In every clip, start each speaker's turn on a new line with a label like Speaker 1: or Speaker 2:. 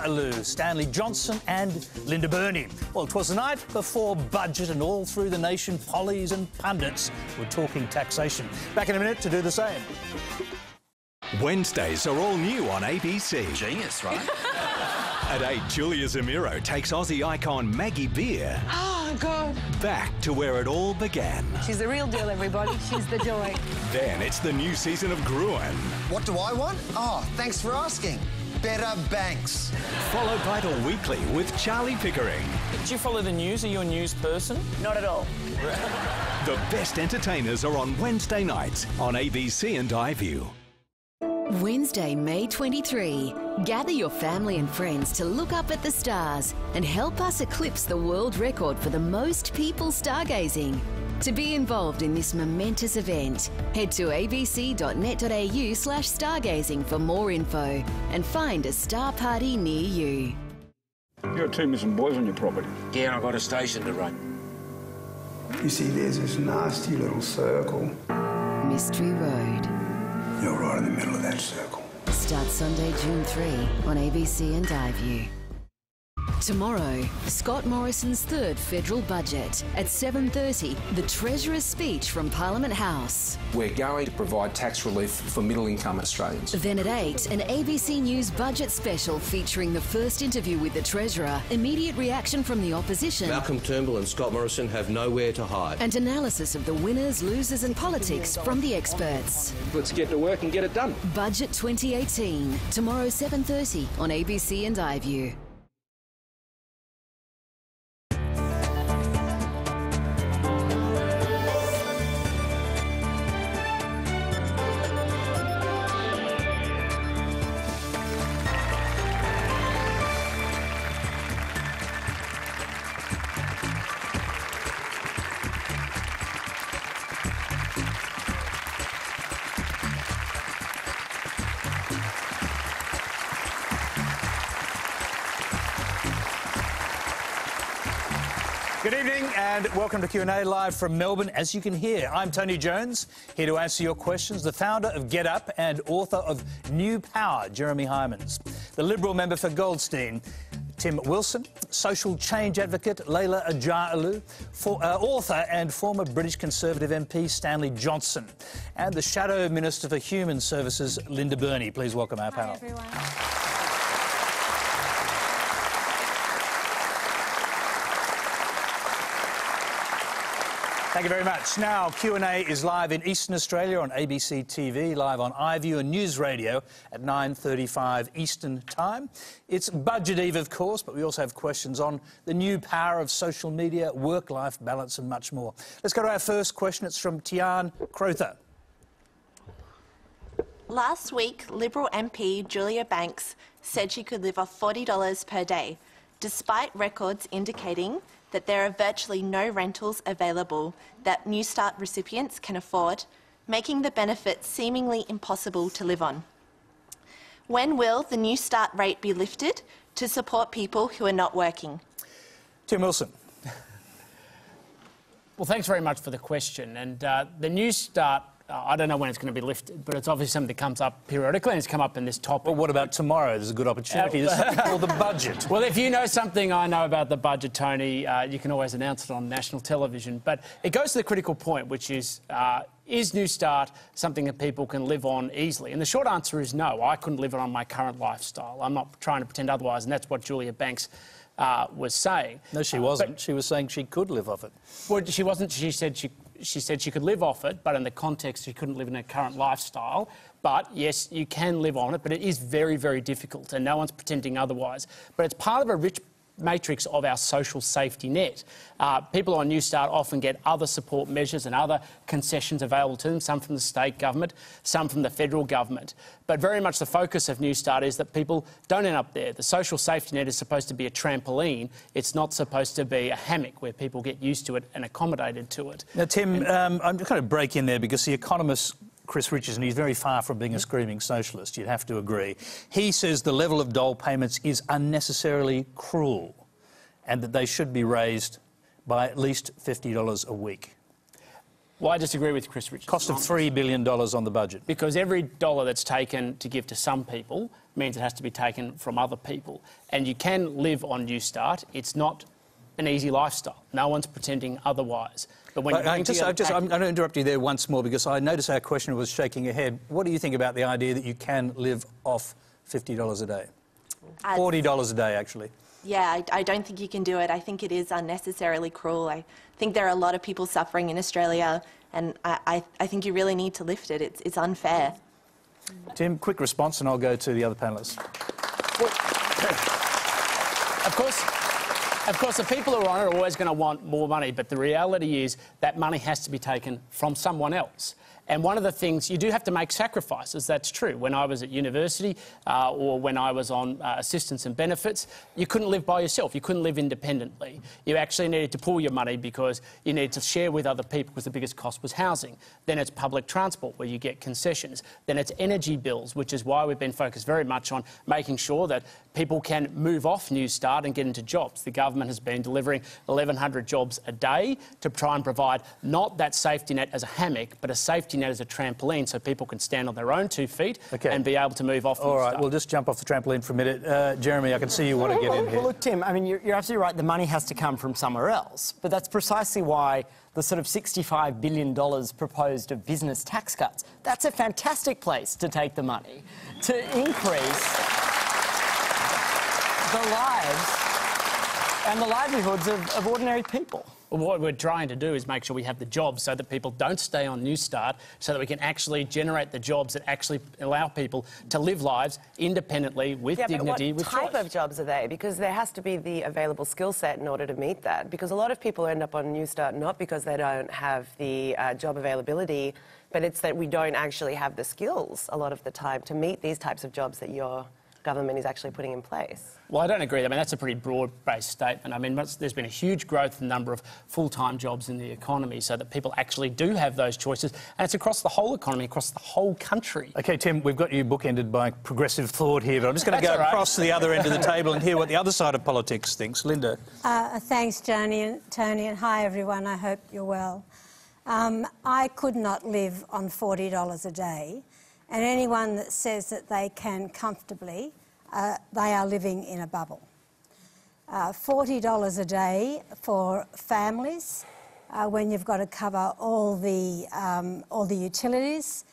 Speaker 1: Alou, Stanley Johnson and Linda Burney. Well, it was the night before budget and all through the nation, pollies and pundits were talking taxation. Back in a minute to do the same.
Speaker 2: Wednesdays are all new on ABC.
Speaker 3: Genius, right?
Speaker 2: At 8, Julia Zemiro takes Aussie icon Maggie Beer
Speaker 4: Oh, God.
Speaker 2: back to where it all began.
Speaker 4: She's the real deal, everybody. She's the joy.
Speaker 2: Then it's the new season of Gruen,
Speaker 5: What do I want? Oh, thanks for asking. Better banks.
Speaker 2: followed by the weekly with Charlie Pickering.
Speaker 3: Do you follow the news? Are you a news person?
Speaker 4: Not at all.
Speaker 2: The best entertainers are on Wednesday nights on ABC and iView.
Speaker 6: Wednesday, May 23. Gather your family and friends to look up at the stars and help us eclipse the world record for the most people stargazing. To be involved in this momentous event, head to abc.net.au slash stargazing for more info and find a star party near you.
Speaker 7: You've got two missing boys on your property.
Speaker 3: Yeah, I've got a station to run.
Speaker 8: You see, there's this nasty little circle.
Speaker 6: Mystery Road.
Speaker 8: You're right in the middle of that circle.
Speaker 6: Start Sunday, June 3 on ABC and iView. Tomorrow, Scott Morrison's third federal budget. At 7.30, the Treasurer's speech from Parliament House.
Speaker 9: We're going to provide tax relief for middle income Australians.
Speaker 6: Then at 8, an ABC News budget special featuring the first interview with the Treasurer, immediate reaction from the opposition,
Speaker 10: Malcolm Turnbull and Scott Morrison have nowhere to hide.
Speaker 6: and analysis of the winners, losers and politics from the experts.
Speaker 7: Let's get to work and get it done.
Speaker 6: Budget 2018, tomorrow 7.30 on ABC and iView.
Speaker 1: Welcome to Q&A live from Melbourne. As you can hear, I'm Tony Jones, here to answer your questions. The founder of GetUp and author of New Power, Jeremy Heimans. The Liberal member for Goldstein, Tim Wilson. Social change advocate, Leila Ajar-Alou. For, uh, author and former British Conservative MP, Stanley Johnson. And the Shadow Minister for Human Services, Linda Burney. Please welcome our panel.
Speaker 4: everyone.
Speaker 1: Thank you very much. Now, Q&A is live in Eastern Australia on ABC TV, live on iView and News Radio at 9.35 Eastern Time. It's Budget Eve, of course, but we also have questions on the new power of social media, work-life balance and much more. Let's go to our first question. It's from Tian Crowther.
Speaker 11: Last week, Liberal MP Julia Banks said she could live off $40 per day, despite records indicating that there are virtually no rentals available that New Start recipients can afford, making the benefit seemingly impossible to live on. When will the New Start rate be lifted to support people who are not working?
Speaker 1: Tim Wilson.
Speaker 12: Well, thanks very much for the question. And uh, the New Start, I don't know when it's going to be lifted, but it's obviously something that comes up periodically and it's come up in this topic.
Speaker 1: But what about tomorrow? There's a good opportunity. There's something called the budget.
Speaker 12: Well, if you know something I know about the budget, Tony, uh, you can always announce it on national television. But it goes to the critical point, which is uh, is New Start something that people can live on easily? And the short answer is no. I couldn't live it on my current lifestyle. I'm not trying to pretend otherwise, and that's what Julia Banks. Uh, was saying.
Speaker 1: No, she
Speaker 12: Uh,
Speaker 1: wasn't.
Speaker 12: but-
Speaker 1: she was saying she could live off it.
Speaker 12: well, she wasn't. She said she she said she could live off it, but in the context she couldn't live in her current lifestyle. But yes, you can live on it, but it is very, very difficult, and no one's pretending otherwise. But it's part of a rich matrix of our social safety net. Uh, people on New Start often get other support measures and other concessions available to them, some from the state government, some from the federal government. But very much the focus of New Start is that people don't end up there. The social safety net is supposed to be a trampoline. It's not supposed to be a hammock where people get used to it and accommodated to it.
Speaker 1: Now, Tim, um, I'm just going to break in there because the economist Chris Richardson, he's very far from being a screaming socialist, you'd have to agree. He says the level of dole payments is unnecessarily cruel and that they should be raised by at least $50 a week.
Speaker 12: Well, I disagree with Chris Richardson.
Speaker 1: Cost of $3 billion on the budget.
Speaker 12: Because every dollar that's taken to give to some people means it has to be taken from other people. And you can live on New Start. It's not an easy lifestyle. No one's pretending otherwise. But when
Speaker 1: But,
Speaker 12: you
Speaker 1: uh, just, I just, I'm going to interrupt you there once more because I noticed our questioner was shaking her head. What do you think about the idea that you can live off $50 a day?
Speaker 11: Uh,
Speaker 1: $40 a day, actually.
Speaker 11: Yeah, I, I don't think you can do it. I think it is unnecessarily cruel. I think there are a lot of people suffering in Australia, and I, I, I think you really need to lift it. It's, it's unfair.
Speaker 1: Tim, quick response, and I'll go to the other panellists.
Speaker 12: Of course, of course, the people who are on it are always going to want more money, but the reality is that money has to be taken from someone else. And one of the things, you do have to make sacrifices, that's true. When I was at university uh, or when I was on uh, assistance and benefits, you couldn't live by yourself, you couldn't live independently. You actually needed to pool your money because you needed to share with other people because the biggest cost was housing. Then it's public transport where you get concessions. Then it's energy bills, which is why we've been focused very much on making sure that people can move off New Start and get into jobs. The government has been delivering 1,100 jobs a day to try and provide not that safety net as a hammock, but a safety net as a trampoline so people can stand on their own two feet and be able to move off
Speaker 1: All right,
Speaker 12: New
Speaker 1: right,
Speaker 12: Start.
Speaker 1: we'll just jump off the trampoline for a minute. Uh, Jeremy, I can see you want to get in here.
Speaker 13: Well, look, Tim, I mean, you're, you're absolutely right. The money has to come from somewhere else. But that's precisely why the sort of $65 billion proposed of business tax cuts, that's a fantastic place to take the money to increase the lives and the livelihoods of, of ordinary people.
Speaker 12: What we're trying to do is make sure we have the jobs so that people don't stay on New Start, so that we can actually generate the jobs that actually allow people to live lives independently, with
Speaker 14: yeah,
Speaker 12: dignity,
Speaker 14: but what
Speaker 12: with
Speaker 14: type
Speaker 12: choice.
Speaker 14: of jobs are they? Because there has to be the available skill set in order to meet that. Because a lot of people end up on New Start not because they don't have the uh, job availability, but it's that we don't actually have the skills a lot of the time to meet these types of jobs that your government is actually putting in place.
Speaker 12: Well, I don't agree. I mean, that's a pretty broad-based statement. I mean, there's been a huge growth in the number of full-time jobs in the economy so that people actually do have those choices. And it's across the whole economy, across the whole country.
Speaker 1: Okay, Tim, we've got you bookended by progressive thought here, but I'm just going to go
Speaker 12: all right.
Speaker 1: across to the other end of the table and hear what the other side of politics thinks. Linda.
Speaker 15: Uh, thanks, Joni and Tony, and hi everyone. I hope you're well. Um, I could not live on $40 a day, and anyone that says that they can comfortably, uh, they are living in a bubble. Uh, $40 a day for families uh, when you've got to cover all the, um, all the utilities,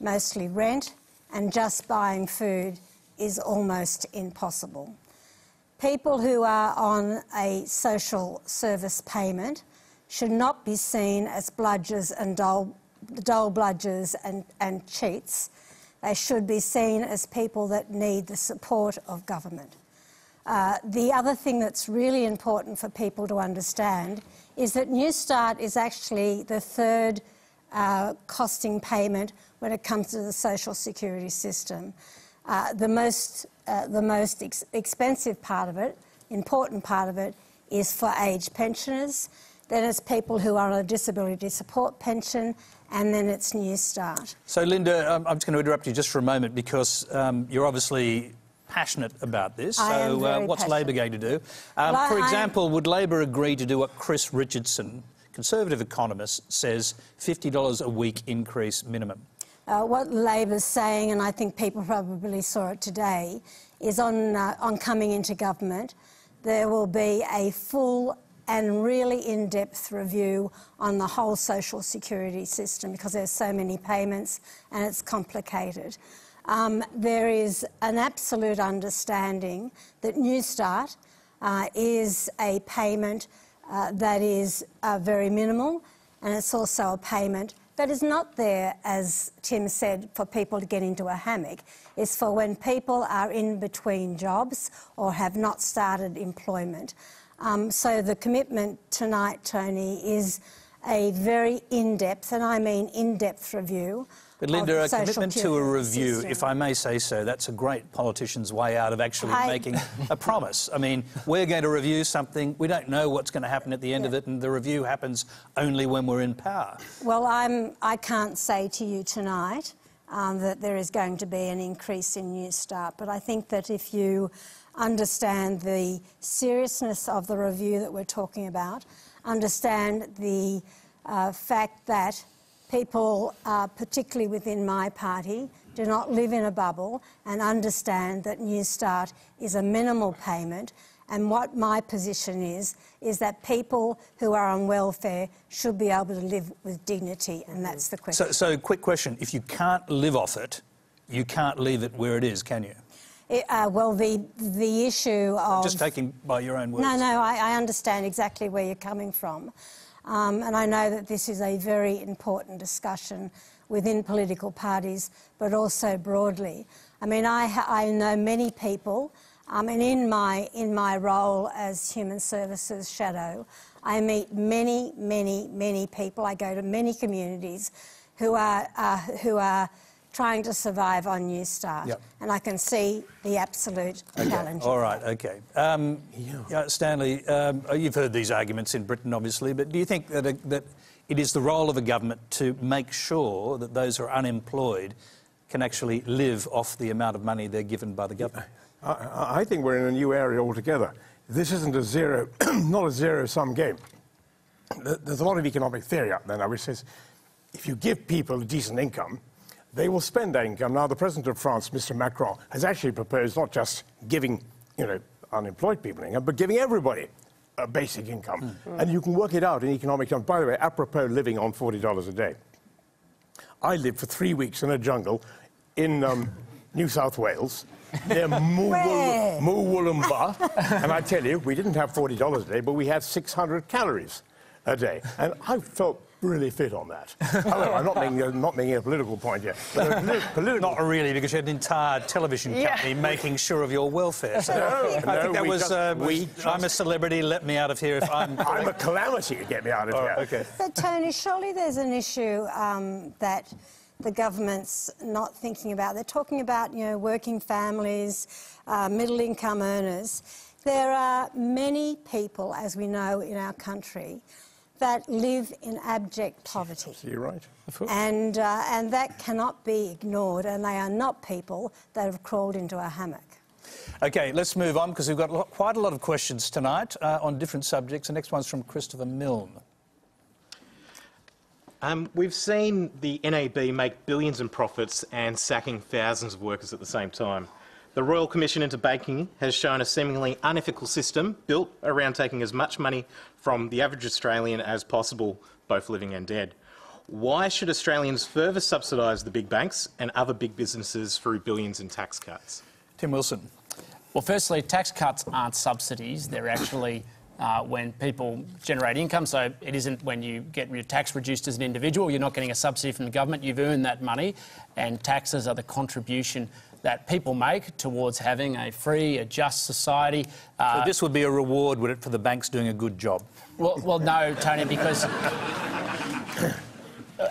Speaker 15: mostly rent, and just buying food is almost impossible. People who are on a social service payment should not be seen as bludgers and dole, dole bludgers and, and cheats. They should be seen as people that need the support of government. Uh, the other thing that's really important for people to understand is that New Start is actually the third uh, costing payment when it comes to the social security system. Uh, the most, uh, the most ex- expensive part of it, important part of it, is for aged pensioners. Then it's people who are on a disability support pension, and then it's New Start.
Speaker 1: So, Linda, um, I'm just going to interrupt you just for a moment because um, you're obviously passionate about this.
Speaker 15: I am
Speaker 1: so, uh, what's
Speaker 15: passionate.
Speaker 1: Labor going to do? Um,
Speaker 15: Well,
Speaker 1: for
Speaker 15: I- I am-
Speaker 1: example, would Labor agree to do what Chris Richardson, Conservative economist, says $50 a week increase minimum?
Speaker 15: Uh, what Labor's saying, and I think people probably saw it today, is on, uh, on coming into government, there will be a full and really in-depth review on the whole social security system because there's so many payments and it's complicated. Um, there is an absolute understanding that New Start uh, is a payment uh, that is uh, very minimal and it's also a payment that is not there, as Tim said, for people to get into a hammock. It's for when people are in between jobs or have not started employment. Um, so the commitment tonight, Tony, is a very in-depth, and I mean in-depth review.
Speaker 1: But Linda, a commitment to a review,
Speaker 15: system.
Speaker 1: if I may say so, that's a great politician's way out of actually
Speaker 15: I-
Speaker 1: making a promise. I mean, we're going to review something, we don't know what's going to happen at the end of it, and the review happens only when we're in power.
Speaker 15: Well, I'm, I can't say to you tonight um, that there is going to be an increase in New Start, but I think that if you understand the seriousness of the review that we're talking about, understand the uh, fact that people, uh, particularly within my party, do not live in a bubble and understand that New Start is a minimal payment. And what my position is, is that people who are on welfare should be able to live with dignity, and that's the question.
Speaker 1: So, so quick question. If you can't live off it, you can't leave it where it is, can you?
Speaker 15: It, uh, well, the, the issue of...
Speaker 1: Just taking by your own words.
Speaker 15: No, no, I, I understand exactly where you're coming from. Um, and I know that this is a very important discussion within political parties, but also broadly. I mean, I, I know many people, um, and in my, in my role as Human Services Shadow, I meet many, many, many people. I go to many communities who are, uh, who are trying to survive on New Start. Yep. And I can see the absolute
Speaker 1: okay.
Speaker 15: challenge.
Speaker 1: All right, OK. Um, yeah. Stanley, um, you've heard these arguments in Britain, obviously, but do you think that, a, that it is the role of a government to make sure that those who are unemployed can actually live off the amount of money they're given by the government?
Speaker 16: I, I think we're in a new area altogether. This isn't a zero, not a zero-sum game. There's a lot of economic theory out there now which says if you give people a decent income, they will spend that income. Now, the President of France, Mr. Macron, has actually proposed not just giving, you know, unemployed people income, but giving everybody a basic income. Mm. And you can work it out in economic terms. By the way, apropos living on $40 a day. I lived for three weeks in a jungle in um, New South Wales near Murwillumbah. and I tell you, we didn't have $40 a day, but we had 600 calories a day. And I felt really fit on that. However, I'm not making, a, not making a political point yet.
Speaker 1: Politi not really, because you had an entire television company yeah. making sure of your welfare. So no, I think that was, just, uh, we I'm a celebrity, let me out of here if I'm...
Speaker 16: I'm a calamity, get me out of oh, here.
Speaker 1: Okay.
Speaker 15: But, Tony, surely there's an issue um, that the government's not thinking about. They're talking about, you know, working families, uh, middle-income earners. There are many people, as we know in our country, that live in abject poverty.
Speaker 16: You're right.
Speaker 15: And, uh, and that cannot be ignored, and they are not people that have crawled into a hammock.
Speaker 1: OK, let's move on because we've got quite a lot of questions tonight uh, on different subjects. The next one's from Christopher Milne.
Speaker 17: Um, we've seen the NAB make billions in profits and sacking thousands of workers at the same time. The Royal Commission into Banking has shown a seemingly unethical system built around taking as much money from the average Australian as possible, both living and dead. Why should Australians further subsidise the big banks and other big businesses through billions in tax cuts?
Speaker 1: Tim Wilson.
Speaker 12: Well, firstly, tax cuts aren't subsidies. They're actually uh, when people generate income. So it isn't when you get your tax reduced as an individual, you're not getting a subsidy from the government, you've earned that money, and taxes are the contribution that people make towards having a free, a just society.
Speaker 1: Uh, so this would be a reward, would it, for the banks doing a good job?
Speaker 12: Well, well no, Tony, because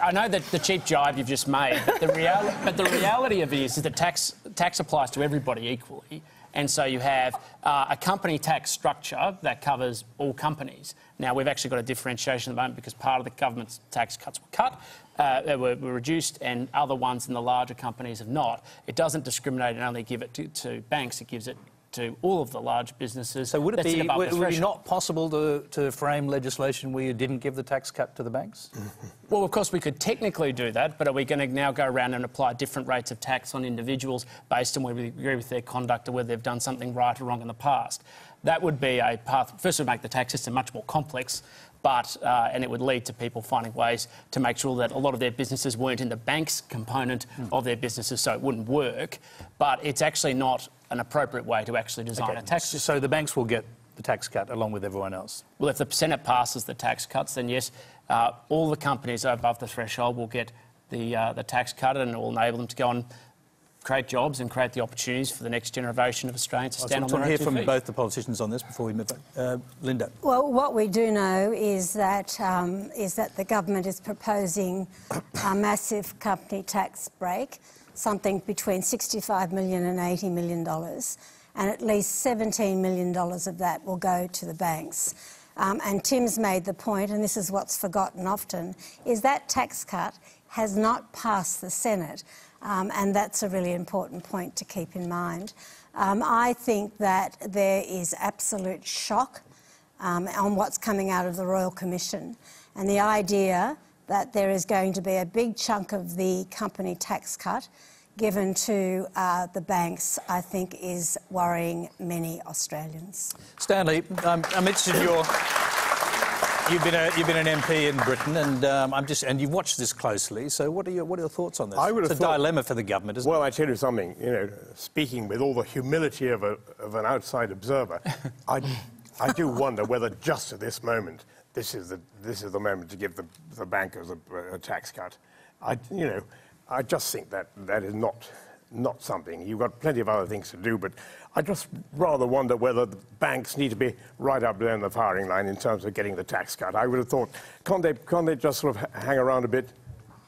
Speaker 12: I know that the cheap jibe you've just made, but the, real, but the reality of it is, is that tax, tax applies to everybody equally. And so you have uh, a company tax structure that covers all companies. Now, we've actually got a differentiation at the moment because part of the government's tax cuts were cut, uh, were, were, reduced, and other ones in the larger companies have not. It doesn't discriminate and only give it to, to banks, it gives it to all of the large businesses.
Speaker 1: So would it be would, would it not possible to, to frame legislation where you didn't give the tax cut to the banks?
Speaker 12: well, of course, we could technically do that, but are we going to now go around and apply different rates of tax on individuals based on whether we agree with their conduct or whether they've done something right or wrong in the past? That would be a path. First, it would make the tax system much more complex but uh, and it would lead to people finding ways to make sure that a lot of their businesses weren't in the bank's component mm. of their businesses, so it wouldn't work. But it's actually not an appropriate way to actually design okay. a tax. Cut.
Speaker 1: So the banks will get the tax cut along with everyone else.
Speaker 12: Well, if the Senate passes the tax cuts, then yes, uh, all the companies above the threshold will get the uh, the tax cut, and it will enable them to go and create jobs and create the opportunities for the next generation of Australians to stand on their own
Speaker 1: hear from
Speaker 12: feet.
Speaker 1: both the politicians on this before we move on. Uh, Linda.
Speaker 15: Well, what we do know is that um, is that the government is proposing a massive company tax break, something between 65 million and 80 million dollars, and at least 17 million dollars of that will go to the banks. Um, and Tim's made the point, and this is what's forgotten often, is that tax cut has not passed the Senate. Um, and that's a really important point to keep in mind. Um, I think that there is absolute shock um, on what's coming out of the Royal Commission and the idea that there is going to be a big chunk of the company tax cut given to uh, the banks, I think, is worrying many Australians.
Speaker 1: Stanley, um, I'm interested in your. You've been, a, you've been an MP in Britain, and um, I'm just and you've watched this closely. So, what are your what are your thoughts on this?
Speaker 16: I would
Speaker 1: it's
Speaker 16: have
Speaker 1: a
Speaker 16: thought-
Speaker 1: dilemma for the government, isn't
Speaker 16: Well,
Speaker 1: it?
Speaker 16: I tell you something. You know, speaking with all the humility of, a, of an outside observer, I, I do wonder whether just at this moment, this is the this is the moment to give the, the bankers a, a tax cut. I, you know, I just think that that is not not something. You've got plenty of other things to do, but I just rather wonder whether the banks need to be right up there in the firing line in terms of getting the tax cut. I would have thought, can't they, can't they just sort of hang around a bit?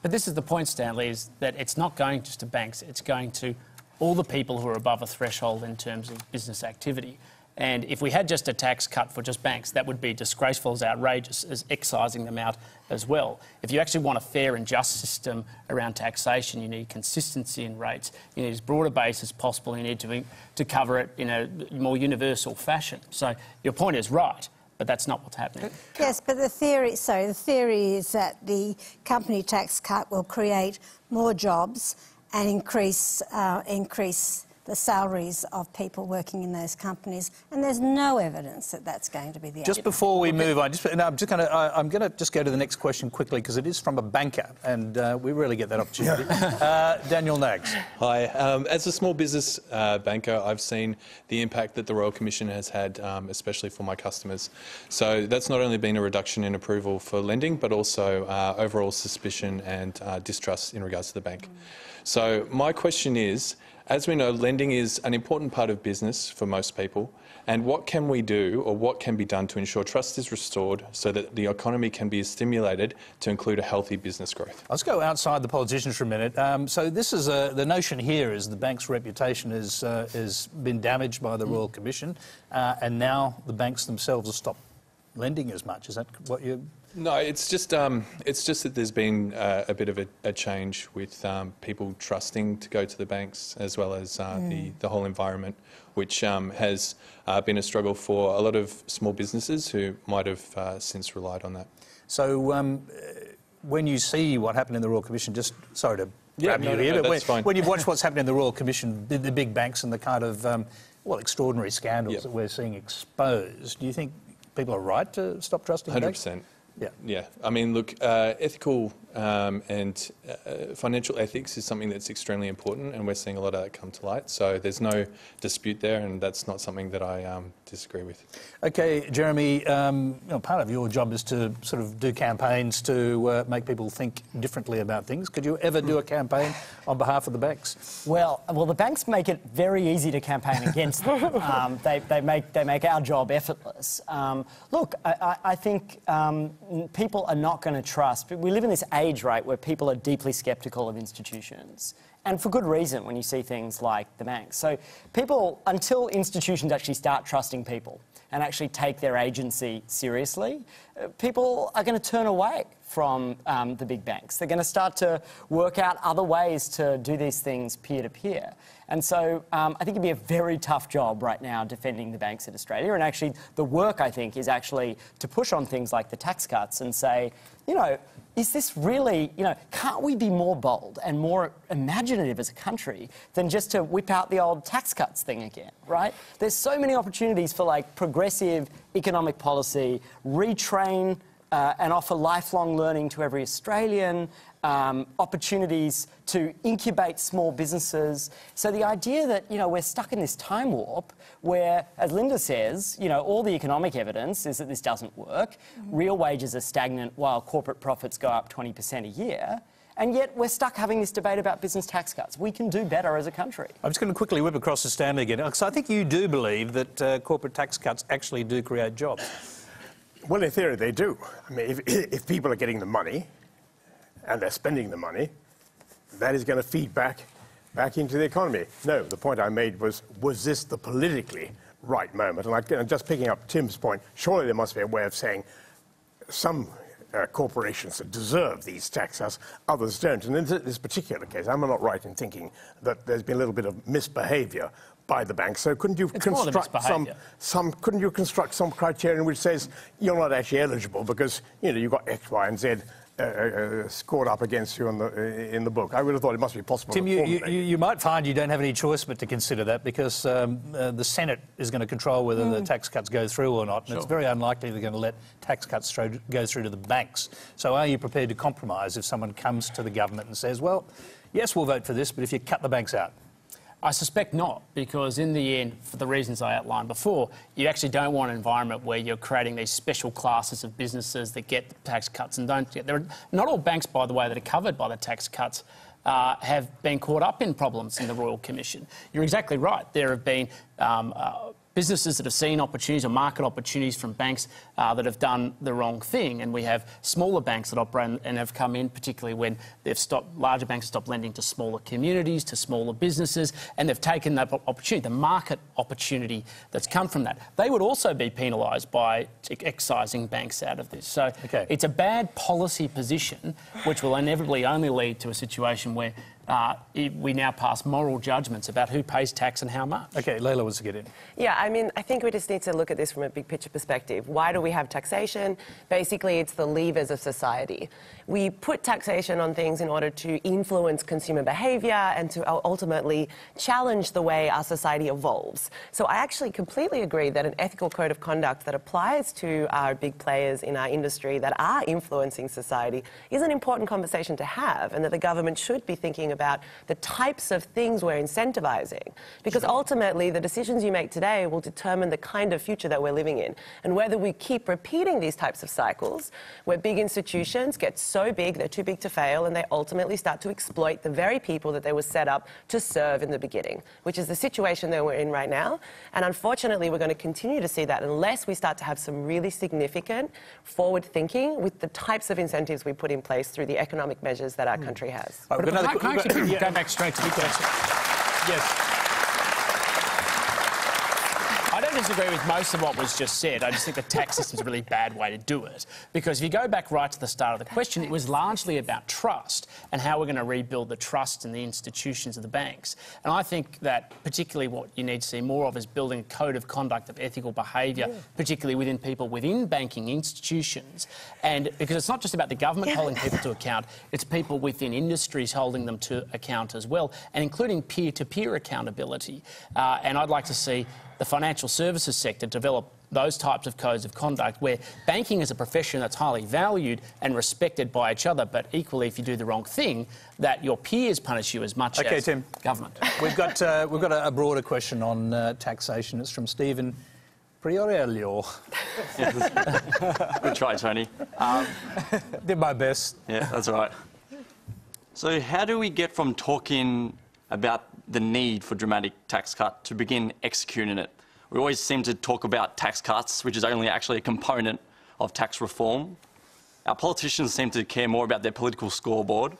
Speaker 12: But this is the point, Stanley, is that it's not going just to banks, it's going to all the people who are above a threshold in terms of business activity. And if we had just a tax cut for just banks, that would be disgraceful as outrageous as excising them out as well. If you actually want a fair and just system around taxation, you need consistency in rates. You need as broad a base as possible. You need to, to cover it in a more universal fashion. So your point is right, but that's not what's happening.
Speaker 15: Yes, but the theory, sorry, the theory is that the company tax cut will create more jobs and increase, uh, increase the salaries of people working in those companies, and there's no evidence that that's going to be the
Speaker 1: Just
Speaker 15: outcome.
Speaker 1: before we move on, just, no, I'm just going to I'm going to just go to the next question quickly because it is from a banker, and uh, we really get that opportunity. uh, Daniel Nags.
Speaker 18: Hi. Um, as a small business uh, banker, I've seen the impact that the Royal Commission has had, um, especially for my customers. So that's not only been a reduction in approval for lending, but also uh, overall suspicion and uh, distrust in regards to the bank. So my question is, as we know, lending is an important part of business for most people. And what can we do, or what can be done to ensure trust is restored so that the economy can be stimulated to include a healthy business growth?
Speaker 1: Let's go outside the politicians for a minute. Um, so this is a, the notion here is the bank's reputation is uh, has been damaged by the Royal Commission, uh, and now the banks themselves have stopped lending as much. Is that what you?
Speaker 18: No, it's just um, it's just that there's been uh, a bit of a, a change with um, people trusting to go to the banks as well as uh, the
Speaker 1: Mm.
Speaker 18: the whole environment, which um, has uh, been a struggle for a lot of small businesses who might have uh, since relied on that.
Speaker 1: So um, uh, when you see what happened in the Royal Commission, just sorry to
Speaker 18: Yeah,
Speaker 1: grab
Speaker 18: no,
Speaker 1: you
Speaker 18: no,
Speaker 1: here,
Speaker 18: no,
Speaker 1: but
Speaker 18: that's
Speaker 1: when,
Speaker 18: fine.
Speaker 1: when you've watched what's happened in the Royal Commission, the, the big banks and the kind of um, well extraordinary scandals
Speaker 18: Yep.
Speaker 1: that we're seeing exposed, do you think people are right to stop trusting
Speaker 18: Hundred
Speaker 1: banks?
Speaker 18: percent.
Speaker 1: Yeah.
Speaker 18: Yeah. I mean, look, uh, ethical um, and uh, financial ethics is something that's extremely important, and we're seeing a lot of that come to light. So there's no dispute there, and that's not something that I um, disagree with.
Speaker 1: Okay, Jeremy, um, you know, part of your job is to sort of do campaigns to uh, make people think differently about things. Could you ever do a campaign on behalf of the banks?
Speaker 13: Well, well, the banks make it very easy to campaign against them. um, they, they, make, they make our job effortless. Um, look, I, I, I think um, people are not going to trust. We live in this age, right, where people are deeply sceptical of institutions. And for good reason when you see things like the banks. So, people, until institutions actually start trusting people and actually take their agency seriously, uh, people are going to turn away from um, the big banks. They're going to start to work out other ways to do these things peer to peer. And so um, I think it'd be a very tough job right now defending the banks in Australia. And actually, the work I think is actually to push on things like the tax cuts and say, you know, is this really, you know, can't we be more bold and more imaginative as a country than just to whip out the old tax cuts thing again, right? There's so many opportunities for like progressive economic policy, retrain uh, and offer lifelong learning to every Australian, um, opportunities to incubate small businesses. So the idea that you know we're stuck in this time warp where, as Linda says, you know all the economic evidence is that this doesn't work. Real wages are stagnant while corporate profits go up 20% a year. And yet we're stuck having this debate about business tax cuts. We can do better as a country.
Speaker 1: I'm just going to quickly whip across to Stanley again. Because I think you do believe that uh, corporate tax cuts actually do create jobs.
Speaker 16: Well, in theory, they do. I mean, if, if people are getting the money and they're spending the money, that is going to feed back, back into the economy. No, the point I made was, was this the politically right moment? And I, am just picking up Tim's point, surely there must be a way of saying some uh, corporations deserve these taxes, others don't. And in this particular case, I'm not right in thinking that there's been a little bit of misbehaviour by the bank. So couldn't you
Speaker 12: It's
Speaker 16: construct some,
Speaker 12: misbehaviour.
Speaker 16: some? Couldn't you construct some criterion which says you're not actually eligible because you know you've got X, Y, and Z uh, uh, scored up against you in the, in the book. I would have thought it must be possible.
Speaker 1: Tim,
Speaker 16: to
Speaker 1: you, you, you might find you don't have any choice but to consider that because um, uh, the Senate is going to control whether the
Speaker 19: Mm.
Speaker 1: tax cuts go through or not, and it's very unlikely they're going to let tax cuts through, go through to the banks. So, are you prepared to compromise if someone comes to the government and says, "Well, yes, we'll vote for this, but if you cut the banks out"?
Speaker 12: I suspect not, because in the end, for the reasons I outlined before, you actually don't want an environment where you're creating these special classes of businesses that get tax cuts and don't get. There are, not all banks, by the way, that are covered by the tax cuts. Uh, have been caught up in problems in the Royal Commission. You're exactly right. There have been um, uh, businesses that have seen opportunities or market opportunities from banks uh, that have done the wrong thing, and we have smaller banks that operate and have come in, particularly when they've stopped larger banks stopped lending to smaller communities, to smaller businesses, and they've taken that opportunity, the market opportunity that's come from that. They would also be penalised by excising banks out of this. So it's a bad policy position, which will inevitably only lead to a situation where uh, we now pass moral judgments about who pays tax and how much.
Speaker 1: Okay, Leila wants to get in.
Speaker 14: Yeah, I mean, I think we just need to look at this from a big picture perspective. Why do we have taxation? Basically, it's the levers of society. We put taxation on things in order to influence consumer behaviour and to ultimately challenge the way our society evolves. So I actually completely agree that an ethical code of conduct that applies to our big players in our industry that are influencing society is an important conversation to have, and that the government should be thinking about the types of things we're incentivizing. Because ultimately, the decisions you make today will determine the kind of future that we're living in. And whether we keep repeating these types of cycles, where big institutions get so big they're too big to fail, and they ultimately start to exploit the very people that they were set up to serve in the beginning, which is the situation that we're in right now. And unfortunately, we're going to continue to see that unless we start to have some really significant forward thinking with the types of incentives we put in place through the economic measures that our country has.
Speaker 1: All right, we've got
Speaker 12: Can I
Speaker 1: we've got-
Speaker 12: actually
Speaker 1: yeah.
Speaker 12: go back straight to the question?
Speaker 1: Yes.
Speaker 12: I don't disagree with most of what was just said. I just think the tax system's a really bad way to do it. Because if you go back right to the start of the question, it was largely about trust and how we're going to rebuild the trust in the institutions of the banks. And I think that particularly what you need to see more of is building a code of conduct of ethical behaviour, particularly within people within banking institutions. And because it's not just about the government holding people to account, it's people within industries holding them to account as well, and including peer-to-peer accountability. Uh, and I'd like to see the financial services sector develop those types of codes of conduct where banking is a profession that's highly valued and respected by each other, but equally, if you do the wrong thing, that your peers punish you as much
Speaker 1: Okay,
Speaker 12: as
Speaker 1: Tim.
Speaker 12: government.
Speaker 1: We've got, uh, we've got a, a broader question on uh, taxation. It's from Stephen Priorello.
Speaker 19: Good try, Tony. Um,
Speaker 1: Did my best.
Speaker 19: yeah, that's all right. So, how do we get from talking about the need for dramatic tax cut to begin executing it? We always seem to talk about tax cuts, which is only actually a component of tax reform. Our politicians seem to care more about their political scoreboard,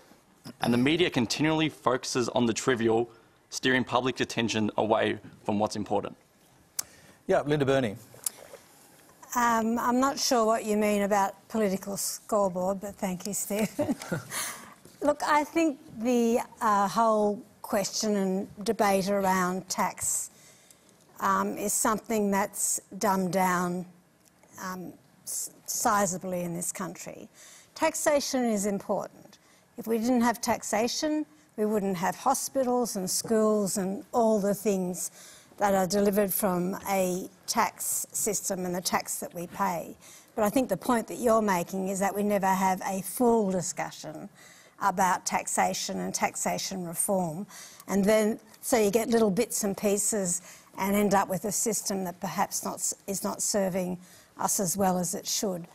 Speaker 19: and the media continually focuses on the trivial, steering public attention away from what's important.
Speaker 1: Yeah, Linda Burney.
Speaker 15: Um, I'm not sure what you mean about political scoreboard, but thank you, Stephen. Look, I think the uh, whole question and debate around tax um, is something that's dumbed down um, sizably in this country. Taxation is important. If we didn't have taxation, we wouldn't have hospitals and schools and all the things that are delivered from a tax system and the tax that we pay. But I think the point that you're making is that we never have a full discussion about taxation and taxation reform. And then, so you get little bits and pieces and end up with a system that perhaps not, is not serving us as well as it should.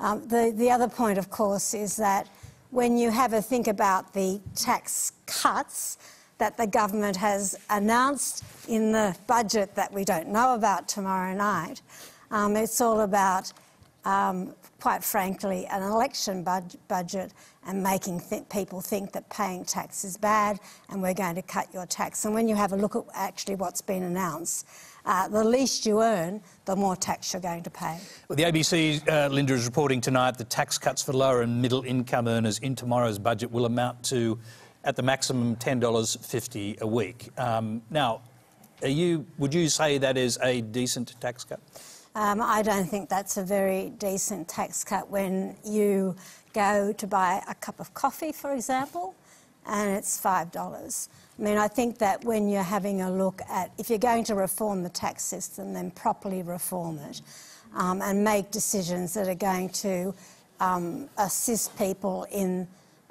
Speaker 15: Um, the, the other point, of course, is that when you have a think about the tax cuts that the government has announced in the budget that we don't know about tomorrow night, um, it's all about, um, quite frankly, an election bud- budget and making th- people think that paying tax is bad and we're going to cut your tax. And when you have a look at actually what's been announced, uh, the least you earn, the more tax you're going to pay.
Speaker 1: Well, the ABC, uh, Linda, is reporting tonight that tax cuts for lower and middle income earners in tomorrow's budget will amount to, at the maximum, $10.50 a week. Um, now, are you, would you say that is a decent tax cut?
Speaker 15: Um, I don't think that's a very decent tax cut when you go to buy a cup of coffee, for example, and it's $5. I mean, I think that when you're having a look at, if you're going to reform the tax system, then properly reform it um, and make decisions that are going to um, assist people in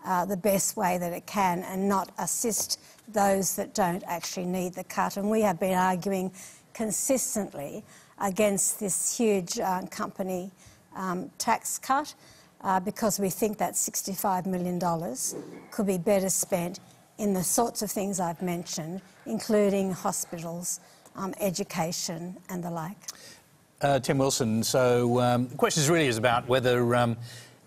Speaker 15: uh, the best way that it can and not assist those that don't actually need the cut. And we have been arguing consistently against this huge uh, company um, tax cut uh, because we think that $65 million could be better spent in the sorts of things I've mentioned, including hospitals, um, education, and the like.
Speaker 1: Uh, Tim Wilson, so um, the question really is about whether um,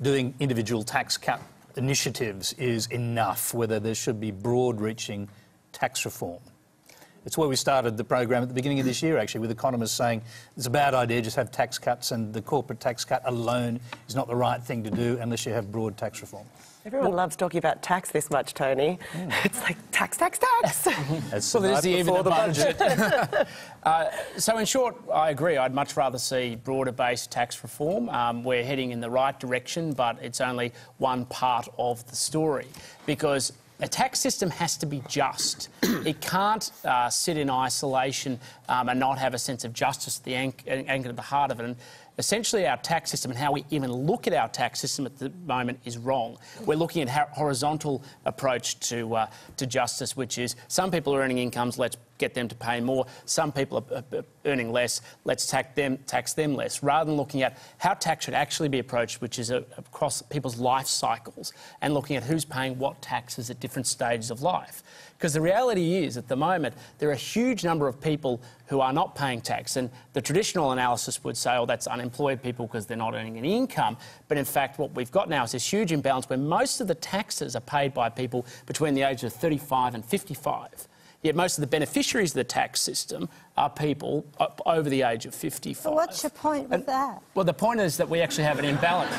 Speaker 1: doing individual tax cut initiatives is enough, whether there should be broad-reaching tax reform. It's where we started the program at the beginning of this year, actually, with economists saying it's a bad idea just have tax cuts, and the corporate tax cut alone is not the right thing to do unless you have broad tax reform.
Speaker 14: Everyone loves talking about tax this much, Tony. It's like tax, tax, tax.
Speaker 1: That's
Speaker 12: well, there's the even
Speaker 14: before
Speaker 12: the
Speaker 14: the
Speaker 12: budget. uh, so, in short, I agree. I'd much rather see broader-based tax reform. Um, we're heading in the right direction, but it's only one part of the story because a tax system has to be just. it can't uh, sit in isolation um, and not have a sense of justice at the anch- anchor at the heart of it. And essentially, our tax system and how we even look at our tax system at the moment is wrong. We're looking at a horizontal approach to uh, to justice, which is some people are earning incomes, let's get them to pay more. Some people are earning less, let's tax them, tax them less, rather than looking at how tax should actually be approached, which is across people's life cycles, and looking at who's paying what taxes at different stages of life. Because the reality is, at the moment, there are a huge number of people who are not paying tax. And the traditional analysis would say, oh, that's unemployed people because they're not earning any income. But in fact, what we've got now is this huge imbalance where most of the taxes are paid by people between the ages of 35 and 55. Yet most of the beneficiaries of the tax system are people over the age of 55.
Speaker 15: So what's your point with that?
Speaker 12: Well, the point is that we actually have an imbalance.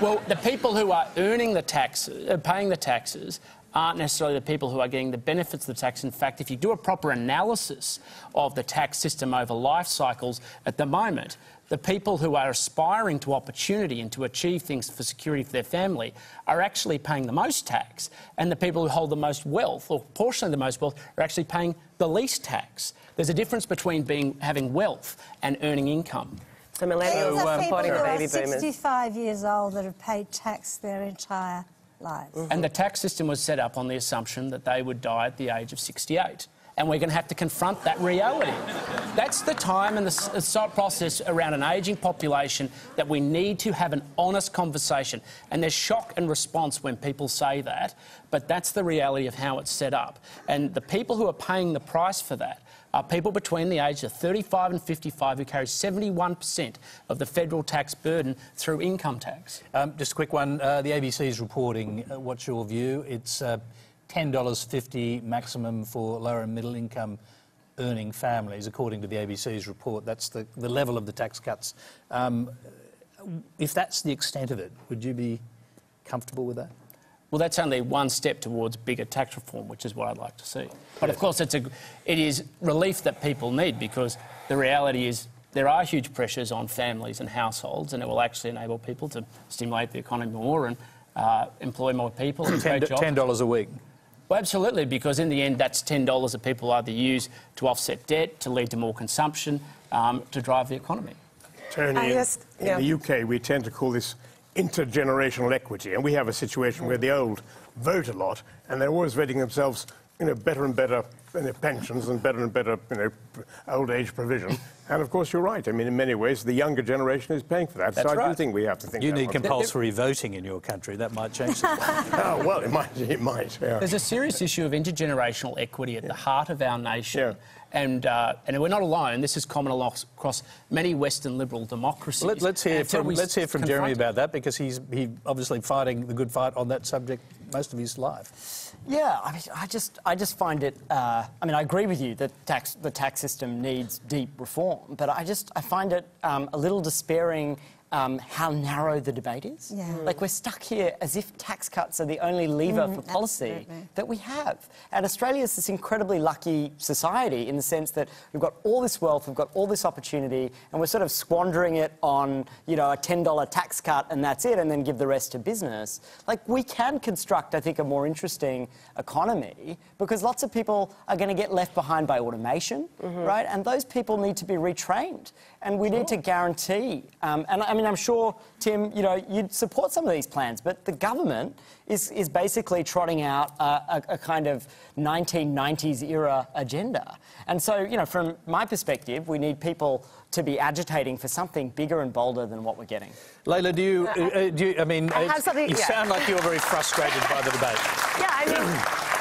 Speaker 12: well, the people who are earning the taxes, uh, paying the taxes, aren't necessarily the people who are getting the benefits of the tax. In fact, if you do a proper analysis of the tax system over life cycles at the moment, the people who are aspiring to opportunity and to achieve things for security for their family are actually paying the most tax, and the people who hold the most wealth, or portion of the most wealth, are actually paying the least tax. There's a difference between being having wealth and earning income.
Speaker 14: So
Speaker 15: These
Speaker 14: millennials
Speaker 15: are
Speaker 14: are
Speaker 15: people
Speaker 14: supporting
Speaker 15: who are
Speaker 14: baby boomers.
Speaker 15: 65 years old that have paid tax their entire lives.
Speaker 12: And the tax system was set up on the assumption that they would die at the age of 68. And we're going to have to confront that reality. That's the time and the process around an ageing population that we need to have an honest conversation. And there's shock and response when people say that, but that's the reality of how it's set up. And the people who are paying the price for that are people between the ages of 35 and 55 who carry 71% of the federal tax burden through income tax.
Speaker 1: Um, just a quick one. Uh, the ABC is reporting. Uh, what's your view? It's uh, $10.50 maximum for lower and middle income earning families, according to the ABC's report. That's the, the level of the tax cuts. Um, if that's the extent of it, would you be comfortable with that?
Speaker 12: Well, that's only one step towards bigger tax reform, which is what I'd like to see. But of course, it's a, it is relief that people need because the reality is there are huge pressures on families and households, and it will actually enable people to stimulate the economy more and uh, employ more people and create jobs.
Speaker 1: Ten dollars a week.
Speaker 12: Well, absolutely, because in the end, that's $10 that people either use to offset debt, to lead to more consumption, um, to drive the economy.
Speaker 16: Tony,
Speaker 14: I
Speaker 16: in-
Speaker 14: just-
Speaker 16: in, the UK, we tend to call this intergenerational equity, and we have a situation where the old vote a lot, and they're always voting themselves, you know, better and better in their pensions and better and better, you know, old age provision. and of course, you're right. I mean, in many ways, the younger generation is paying for that.
Speaker 1: That's
Speaker 16: so I do
Speaker 1: right.
Speaker 16: think we have to think.
Speaker 1: You
Speaker 16: that
Speaker 1: need
Speaker 16: much.
Speaker 1: compulsory voting in your country. That might change things.
Speaker 16: oh, well, it might. It might. Yeah.
Speaker 12: There's a serious issue of intergenerational equity at the heart of our nation. And, uh, and we're not alone. This is common across many Western liberal democracies.
Speaker 1: Let, us hear from
Speaker 12: we
Speaker 1: let's hear from Jeremy
Speaker 12: confront it-
Speaker 1: about that because he's he obviously fighting the good fight on that subject most of his life.
Speaker 13: Yeah, I mean, I just, I just find it. Uh, I mean, I agree with you that tax, the tax system needs deep reform, but I just, I find it um, a little despairing um, how narrow the debate is.
Speaker 15: Yeah. Mm.
Speaker 13: Like we're stuck here as if tax cuts are the only lever
Speaker 15: Mm,
Speaker 13: for policy
Speaker 15: absolutely.
Speaker 13: that we have. And Australia is this incredibly lucky society in the sense that we've got all this wealth, we've got all this opportunity, and we're sort of squandering it on, you know, a $10 tax cut and that's it, and then give the rest to business. Like we can construct, I think, a more interesting economy because lots of people are going to get left behind by automation, right? And those people need to be retrained. And we need to guarantee, um, and I mean, I'm sure, Tim, you know, you'd support some of these plans, but the government is, is basically trotting out a, a, a kind of 1990s era agenda. And so, you know, from my perspective, we need people to be agitating for something bigger and bolder than what we're getting.
Speaker 1: Layla, do you, uh, uh, do you I mean,
Speaker 14: I have something-
Speaker 1: you
Speaker 14: yeah.
Speaker 1: sound like you're very frustrated by the debate.
Speaker 14: Yeah, I mean,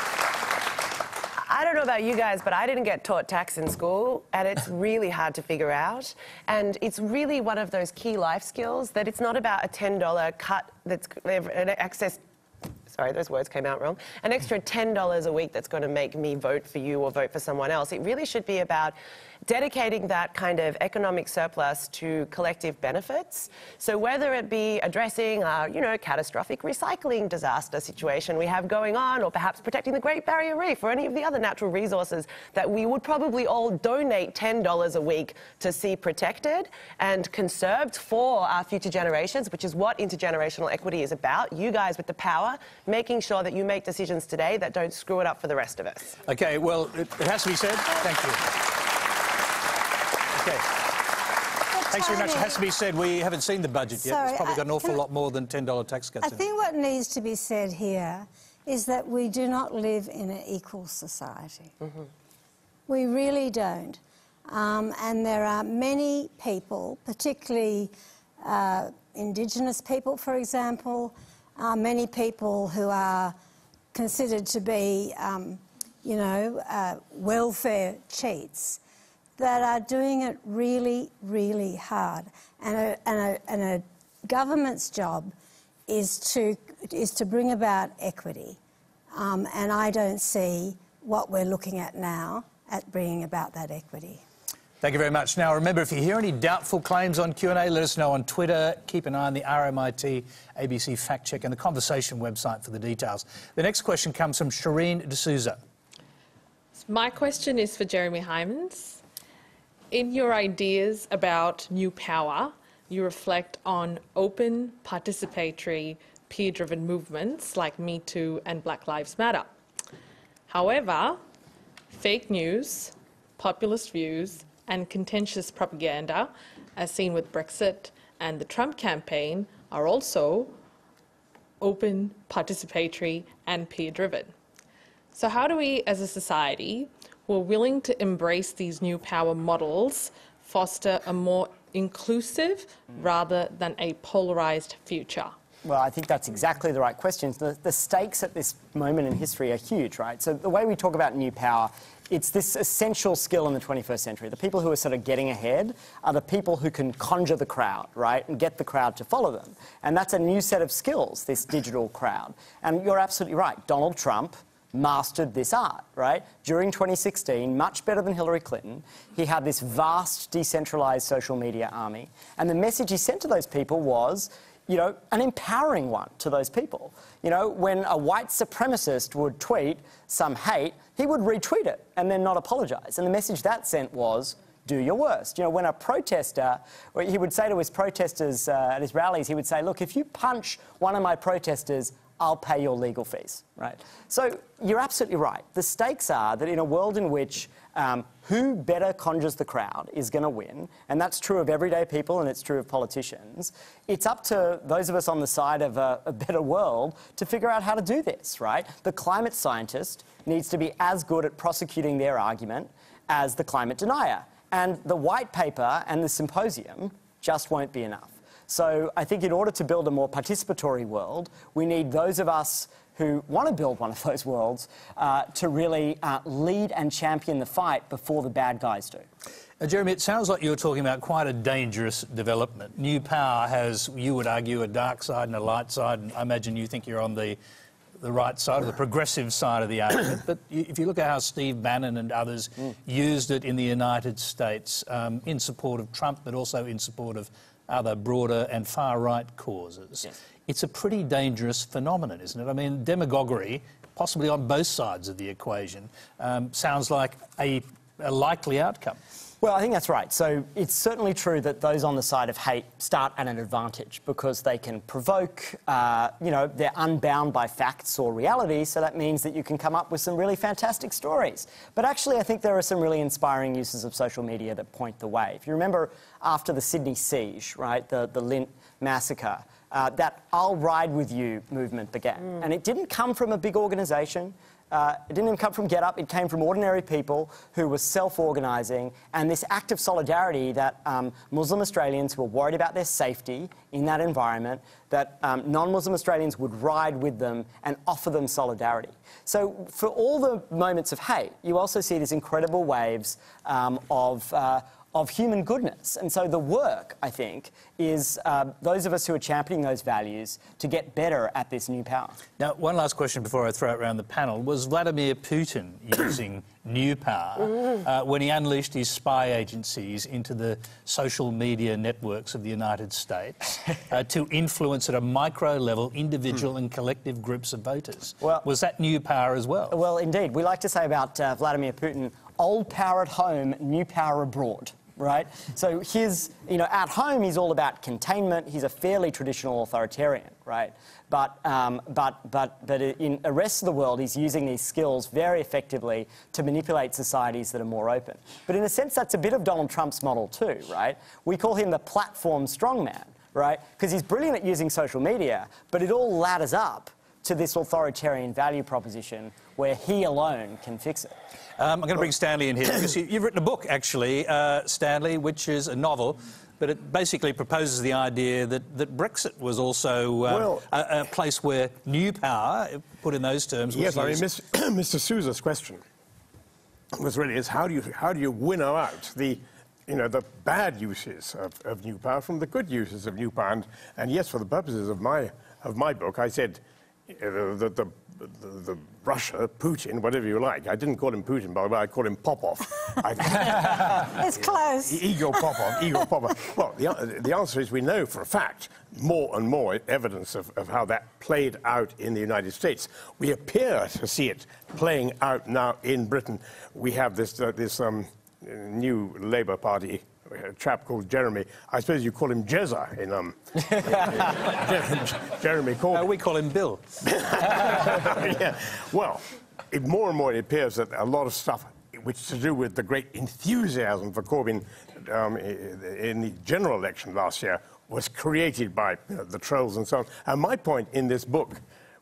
Speaker 14: I don't know about you guys, but I didn't get taught tax in school, and it's really hard to figure out. And it's really one of those key life skills that it's not about a $10 cut that's an excess. Sorry, those words came out wrong. An extra $10 a week that's going to make me vote for you or vote for someone else. It really should be about dedicating that kind of economic surplus to collective benefits. So whether it be addressing a, you know, catastrophic recycling disaster situation we have going on, or perhaps protecting the Great Barrier Reef or any of the other natural resources that we would probably all donate $10 a week to see protected and conserved for our future generations, which is what intergenerational equity is about. You guys with the power, making sure that you make decisions today that don't screw it up for the rest of us.
Speaker 1: Okay, well, it, it has to be said. Thank you. Okay. Thanks very much. It has to be said, we haven't seen the budget yet.
Speaker 15: Sorry,
Speaker 1: it's probably
Speaker 15: I-
Speaker 1: got an awful
Speaker 15: I-
Speaker 1: lot more than $10 tax cuts
Speaker 15: I
Speaker 1: in it.
Speaker 15: think what needs to be said here is that we do not live in an equal society. We really don't. Um, and there are many people, particularly uh, Indigenous people, for example, uh, many people who are considered to be, um, you know, uh, welfare cheats, that are doing it really, really hard. And a, and a, and a government's job is to, is to bring about equity. Um, and I don't see what we're looking at now at bringing about that equity.
Speaker 1: Thank you very much. Now, remember, if you hear any doubtful claims on Q&A, let us know on Twitter. Keep an eye on the RMIT ABC Fact Check and the Conversation website for the details. The next question comes from Shireen D'Souza.
Speaker 20: My question is for Jeremy Heimans. In your ideas about new power, you reflect on open, participatory, peer driven movements like Me Too and Black Lives Matter. However, fake news, populist views, and contentious propaganda, as seen with Brexit and the Trump campaign, are also open, participatory, and peer driven. So, how do we as a society, who are willing to embrace these new power models, foster a more inclusive rather than a polarized future?
Speaker 13: Well, I think that's exactly the right question. The, the stakes at this moment in history are huge, right? So the way we talk about new power, it's this essential skill in the 21st century. The people who are sort of getting ahead are the people who can conjure the crowd, right, and get the crowd to follow them. And that's a new set of skills, this digital crowd. And you're absolutely right. Donald Trump mastered this art, right? During 2016, much better than Hillary Clinton, he had this vast decentralized social media army. And the message he sent to those people was, you know, an empowering one to those people. You know, when a white supremacist would tweet some hate, he would retweet it and then not apologise. And the message that sent was, do your worst. You know, when a protester, he would say to his protesters uh, at his rallies, he would say, look, if you punch one of my protesters, I'll pay your legal fees, right? So you're absolutely right. The stakes are that in a world in which um, who better conjures the crowd is going to win, and that's true of everyday people and it's true of politicians, it's up to those of us on the side of a, a better world to figure out how to do this, right? The climate scientist needs to be as good at prosecuting their argument as the climate denier. And the white paper and the symposium just won't be enough. So I think in order to build a more participatory world, we need those of us who want to build one of those worlds uh, to really uh, lead and champion the fight before the bad guys do.
Speaker 1: Uh, Jeremy, it sounds like you're talking about quite a dangerous development. New power has, you would argue, a dark side and a light side, and I imagine you think you're on the the right side, or the progressive side of the argument. but if you look at how Steve Bannon and others used it in the United States um, in support of Trump, but also in support of other broader and far right causes.
Speaker 13: Yes.
Speaker 1: It's a pretty dangerous phenomenon, isn't it? I mean, demagoguery, possibly on both sides of the equation, um, sounds like a, a likely outcome.
Speaker 13: Well, I think that's right. So it's certainly true that those on the side of hate start at an advantage because they can provoke, uh, you know, they're unbound by facts or reality, so that means that you can come up with some really fantastic stories. But actually, I think there are some really inspiring uses of social media that point the way. If you remember after the Sydney siege, right, the, the Lindt massacre, uh, that I'll Ride With You movement began.
Speaker 14: Mm.
Speaker 13: And it didn't come from a big organisation. Uh, it didn't even come from GetUp, it came from ordinary people who were self organising and this act of solidarity that um, Muslim Australians who were worried about their safety in that environment, that um, non Muslim Australians would ride with them and offer them solidarity. So, for all the moments of hate, you also see these incredible waves um, of. Uh, of human goodness. And so the work, I think, is uh, those of us who are championing those values to get better at this new power.
Speaker 1: Now, one last question before I throw it around the panel. Was Vladimir Putin using new power uh, when he unleashed his spy agencies into the social media networks of the United States uh, to influence at a micro level individual and collective groups of voters?
Speaker 13: Well-
Speaker 1: was that new power as well?
Speaker 13: Well, indeed. We like to say about uh, Vladimir Putin old power at home, new power abroad. Right? So his, you know, at home he's all about containment. He's a fairly traditional authoritarian, right? But, um, but, but, but in the rest of the world, he's using these skills very effectively to manipulate societies that are more open. But in a sense, that's a bit of Donald Trump's model too, right? We call him the platform strongman, right? Because he's brilliant at using social media, but it all ladders up to this authoritarian value proposition where he alone can fix it.
Speaker 1: Um, I'm going to bring Stanley in here because you, you've written a book, actually, uh, Stanley, which is a novel, but it basically proposes the idea that, that Brexit was also uh,
Speaker 16: Well-
Speaker 1: a, a place where new power, put in those terms, was
Speaker 16: Yes, I mean. Miss, Mr. Souza's question was really is how do you how do you winnow out the you know the bad uses of, of new power from the good uses of new power? And, and yes, for the purposes of my of my book, I said that the, the, the Russia, Putin, whatever you like. I didn't call him Putin, by the way. I called him Popov.
Speaker 15: It's close.
Speaker 16: Igor Popov, Igor Popov. Well, the, the answer is we know for a fact more and more evidence of, of how that played out in the United States. We appear to see it playing out now in Britain. We have this, uh, this um, new Labour Party uh, chap called Jeremy. I suppose you call him Jezza in um, Jeremy Corbyn.
Speaker 1: Uh, we call him Bill.
Speaker 16: yeah. Well, it, more and more it appears that a lot of stuff which is to do with the great enthusiasm for Corbyn um, in the general election last year was created by you know, the trolls and so on. And my point in this book,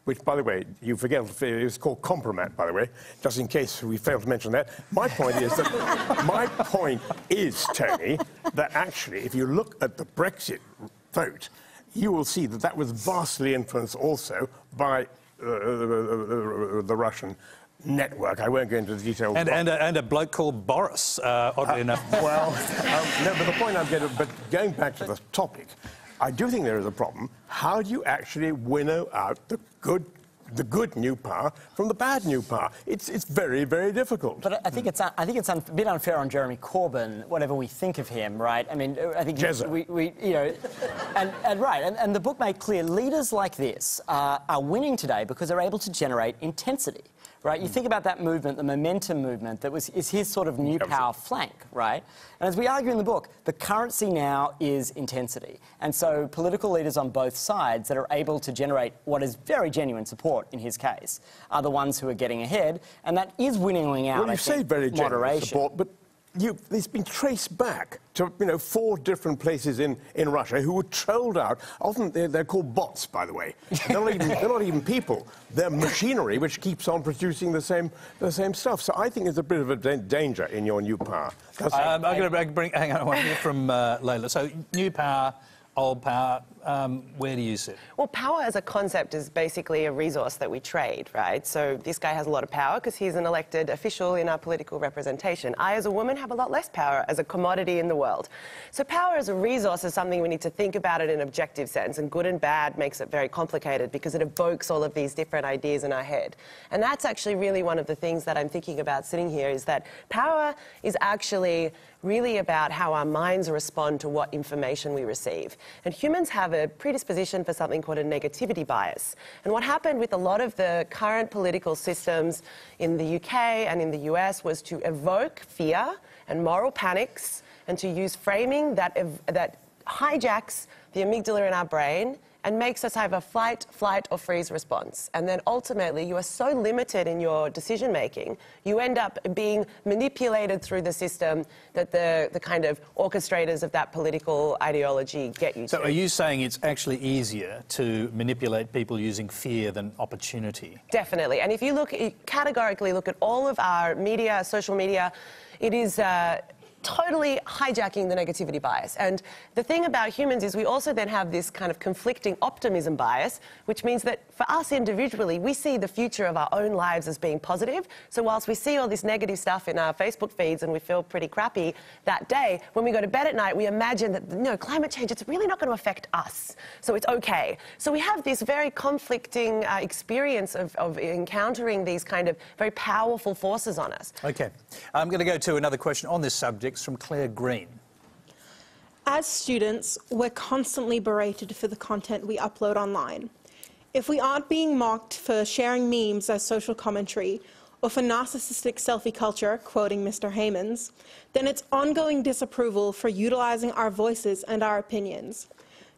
Speaker 16: which, by the way, you forget, it's called Kompromat, by the way, just in case we fail to mention that. My point is that, my point is, Tony, that actually, if you look at the Brexit vote, you will see that that was vastly influenced also by uh, the, the Russian network. I won't go into the details.
Speaker 1: And, and, a, and a bloke called Boris, uh, oddly enough.
Speaker 16: Well, um, no, but the point I'm getting, but going back to the topic, I do think there is a problem. How do you actually winnow out the good, the good new power from the bad new power? It's, it's very, very difficult.
Speaker 13: But I think it's I think it's a bit unfair on Jeremy Corbyn, whatever we think of him, right? I mean, I think
Speaker 16: Jezza.
Speaker 13: we, we you know, and, and right, and, and the book made clear leaders like this uh, are winning today because they're able to generate intensity. Right, you think about that movement, the momentum movement, that was is his sort of new power flank, right? And as we argue in the book, the currency now is intensity, and so political leaders on both sides that are able to generate what is very genuine support in his case are the ones who are getting ahead, and that is winnowing out.
Speaker 16: Well, you
Speaker 13: I
Speaker 16: say
Speaker 13: think,
Speaker 16: very generous
Speaker 13: moderation.
Speaker 16: support, but you, it's been traced back to you know four different places in, in Russia who were trolled out. Often they're, they're called bots, by the way. They're not, even, they're not even people. They're machinery which keeps on producing the same the same stuff. So I think there's a bit of a da- danger in your new power.
Speaker 1: Um, I'm going to bring, hang on, one here from uh, Layla. So, new power, old power, um, where do you sit?
Speaker 14: Well, power as a concept is basically a resource that we trade, right? So this guy has a lot of power because he's an elected official in our political representation. I, as a woman, have a lot less power as a commodity in the world. So power as a resource is something we need to think about it in an objective sense, and good and bad makes it very complicated because it evokes all of these different ideas in our head. And that's actually really one of the things that I'm thinking about sitting here is that power is actually really about how our minds respond to what information we receive. And humans have a predisposition for something called a negativity bias. And what happened with a lot of the current political systems in the UK and in the US was to evoke fear and moral panics and to use framing that, that hijacks the amygdala in our brain and makes us have a fight, flight, or freeze response. And then ultimately, you are so limited in your decision making, you end up being manipulated through the system that the, the kind of orchestrators of that political ideology get you
Speaker 1: so
Speaker 14: to.
Speaker 1: are you saying it's actually easier to manipulate people using fear than opportunity?
Speaker 14: Definitely. And if you look, categorically look at all of our media, social media, it is. Uh, totally hijacking the negativity bias. And the thing about humans is we also then have this kind of conflicting optimism bias, which means that for us individually, we see the future of our own lives as being positive. So whilst we see all this negative stuff in our Facebook feeds and we feel pretty crappy that day, when we go to bed at night, we imagine that, you know, climate change, it's really not going to affect us. So it's okay. So we have this very conflicting uh, experience of, of encountering these kind of very powerful forces on us.
Speaker 1: Okay. I'm going to go to another question on this subject from Claire Green.
Speaker 21: As students, we're constantly berated for the content we upload online. If we aren't being mocked for sharing memes as social commentary, or for narcissistic selfie culture, quoting Mr. Heimans, then it's ongoing disapproval for utilizing our voices and our opinions.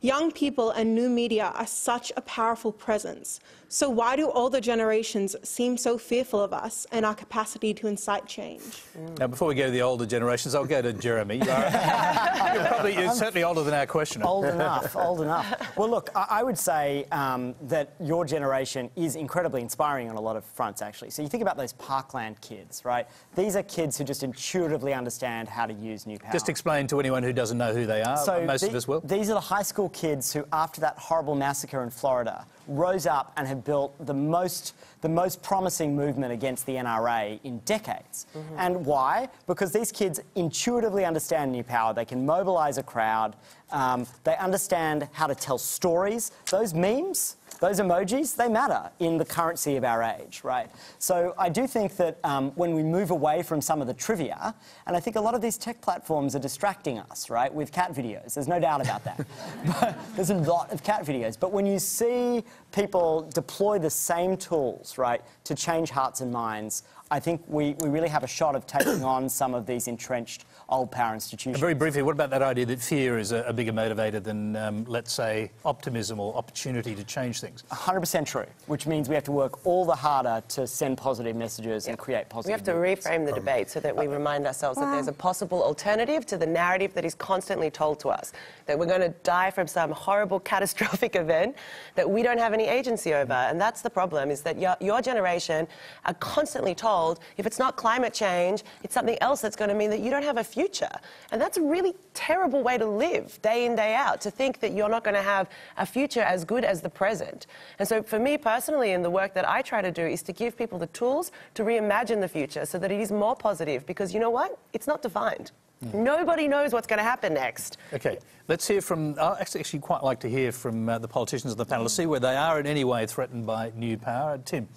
Speaker 21: Young people and new media are such a powerful presence. So why do older generations seem so fearful of us and our capacity to incite change?
Speaker 1: Now, before we go to the older generations, I'll go to Jeremy. You are, you're probably you're certainly older than our questioner.
Speaker 13: Old enough, old enough. Well, look, I, I would say um, that your generation is incredibly inspiring on a lot of fronts, actually. So you think about those Parkland kids, right? These are kids who just intuitively understand how to use new power.
Speaker 1: Just explain to anyone who doesn't know who they are.
Speaker 13: So
Speaker 1: Most
Speaker 13: the-
Speaker 1: of us will.
Speaker 13: These are the high school kids who, after that horrible massacre in Florida, rose up and have built the most, the most promising movement against the NRA in decades. And why? Because these kids intuitively understand new power. They can mobilise a crowd. Um, they understand how to tell stories. Those memes, those emojis, they matter in the currency of our age, right? So I do think that um, when we move away from some of the trivia, and I think a lot of these tech platforms are distracting us, right, with cat videos. There's no doubt about that. but there's a lot of cat videos. But when you see people deploy the same tools, right, to change hearts and minds, I think we, we really have a shot of taking on some of these entrenched old power institutions.
Speaker 1: And very briefly, what about that idea that fear is a, a bigger motivator than, um, let's say, optimism or opportunity to change things?
Speaker 13: 100% true, which means we have to work all the harder to send positive messages and create positive
Speaker 14: We have to
Speaker 13: movements.
Speaker 14: reframe the debate so that we remind ourselves that there's a possible alternative to the narrative that is constantly told to us. That we're going to die from some horrible, catastrophic event that we don't have any agency over. And that's the problem, is that your, your generation are constantly told if it's not climate change, it's something else that's going to mean that you don't have a future. And that's a really terrible way to live day in, day out, to think that you're not going to have a future as good as the present. And so for me personally, in the work that I try to do, is to give people the tools to reimagine the future so that it is more positive. Because you know what? It's not defined. Nobody knows what's going to happen next.
Speaker 1: Okay, let's hear from. I actually actually quite like to hear from uh, the politicians of the panel to see where they are in any way threatened by new power. Tim.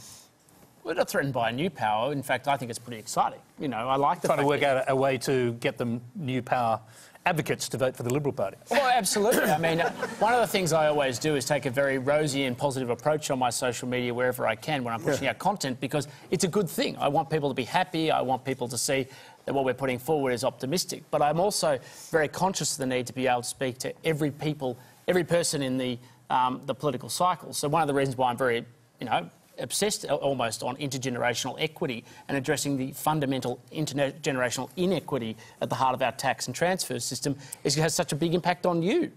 Speaker 12: We're not threatened by a new power. In fact, I think it's pretty exciting. You know, I like the
Speaker 1: Trying to work out a, way to get them new power advocates to vote for the Liberal Party.
Speaker 12: Well, absolutely. I mean, one of the things I always do is take a very rosy and positive approach on my social media wherever I can when I'm pushing out content because it's a good thing. I want people to be happy. I want people to see that what we're putting forward is optimistic. But I'm also very conscious of the need to be able to speak to every people, every person in the um, the political cycle. So one of the reasons why I'm very, you know, obsessed uh, almost on intergenerational equity and addressing the fundamental intergenerational inequity at the heart of our tax and transfer system is has such a big impact on you.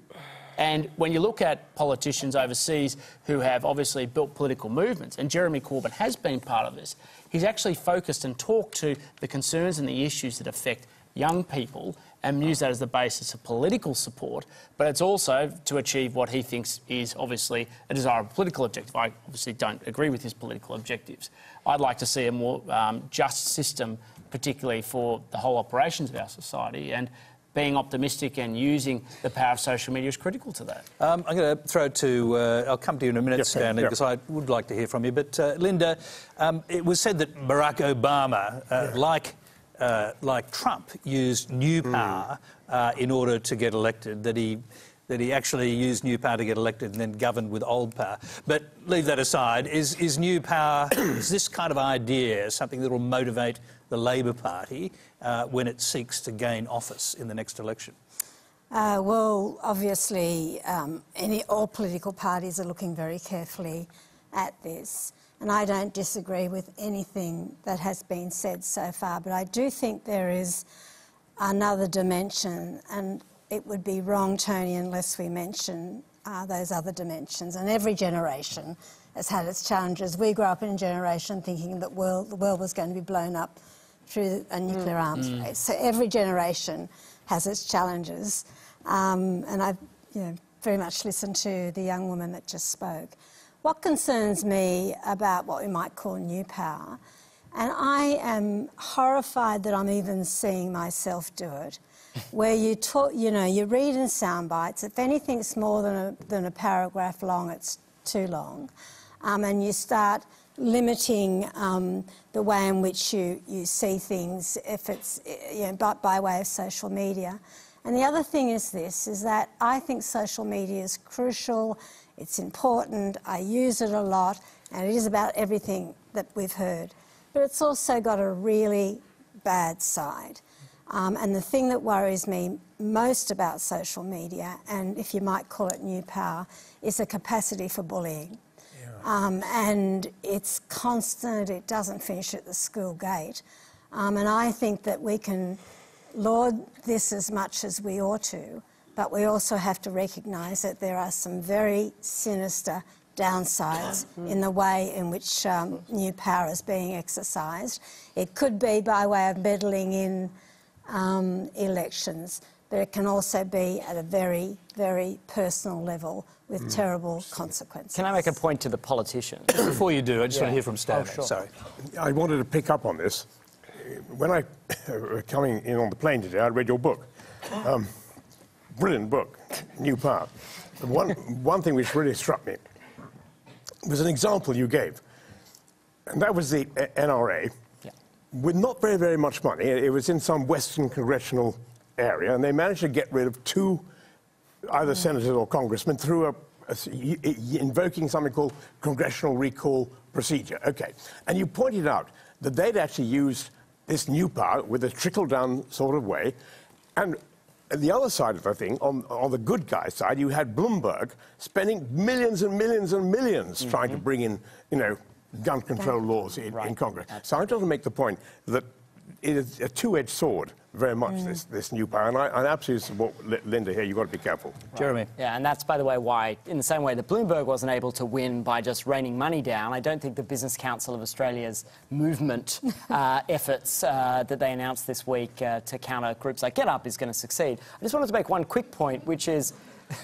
Speaker 12: And when you look at politicians overseas who have obviously built political movements, and Jeremy Corbyn has been part of this, he's actually focused and talked to the concerns and the issues that affect young people and use that as the basis of political support, but it's also to achieve what he thinks is obviously a desirable political objective. I obviously don't agree with his political objectives. I'd like to see a more um, just system, particularly for the whole operations of our society, and being optimistic and using the power of social media is critical to that.
Speaker 1: Um, I'm going to throw to. Uh, I'll come to you in a minute,
Speaker 12: Yep,
Speaker 1: Stanley,
Speaker 12: yep.
Speaker 1: because I would like to hear from you. But uh, Linda, um, it was said that Barack Obama, uh, like uh, like Trump, used new power uh, in order to get elected, that he that he actually used new power to get elected and then governed with old power. But leave that aside. Is, is new power, is this kind of idea something that will motivate the Labor Party uh, when it seeks to gain office in the next election?
Speaker 15: Uh, well, obviously, um, any, all political parties are looking very carefully at this. And I don't disagree with anything that has been said so far, but I do think there is another dimension, and it would be wrong, Tony, unless we mention uh, those other dimensions. And every generation has had its challenges. We grew up in a generation thinking that world, the world was going to be blown up through a nuclear
Speaker 22: Mm.
Speaker 15: arms
Speaker 22: Mm.
Speaker 15: race. So every generation has its challenges. Um, and I've you know, very much listened to the young woman that just spoke. What concerns me about what we might call new power, and I am horrified that I'm even seeing myself do it, where you talk, you know, you read in sound bites. If anything's more than a, than a paragraph long, it's too long, um, and you start limiting um, the way in which you, you see things if it's you know, by, by way of social media. And the other thing is this, is that I think social media is crucial, it's important, I use it a lot, and it is about everything that we've heard. But it's also got a really bad side. Um, and the thing that worries me most about social media, and if you might call it new power, is the capacity for bullying. Um, and it's constant, it doesn't finish at the school gate. Um, and I think that we can laud this as much as we ought to, but we also have to recognise that there are some very sinister downsides in the way in which um, new power is being exercised. It could be by way of meddling in um, elections, but it can also be at a very, very personal level with
Speaker 13: Mm.
Speaker 15: terrible consequences.
Speaker 13: Can I make a point to the politicians?
Speaker 1: Before you do, I just want to hear from Stan.
Speaker 13: Oh, sure.
Speaker 1: Sorry.
Speaker 16: I wanted to pick up on this. When I were coming in on the plane today, I read your book. Um, brilliant book, New Power. One, one thing which really struck me was an example you gave, and that was the NRA with not very, very much money. It was in some Western congressional area, and they managed to get rid of two, either senators or congressmen, through a, a s- y- y- invoking something called congressional recall procedure. Okay, and you pointed out that they'd actually used this new power with a trickle-down sort of way, and the other side of the thing, on, on the good guy side, you had Bloomberg spending millions and millions and 1000000s trying to mm-hmm. bring in, you know, gun control laws in, in Congress. So I'm trying to make the point that it is a two-edged sword, very much,
Speaker 13: Mm.
Speaker 16: this, this new power. And I, I absolutely support Li- Linda here. You've got to be careful.
Speaker 1: Jeremy.
Speaker 13: Yeah, and that's, by the way, why, in the same way that Bloomberg wasn't able to win by just raining money down, I don't think the Business Council of Australia's movement uh, efforts uh, that they announced this week uh, to counter groups like GetUp is going to succeed. I just wanted to make one quick point, which is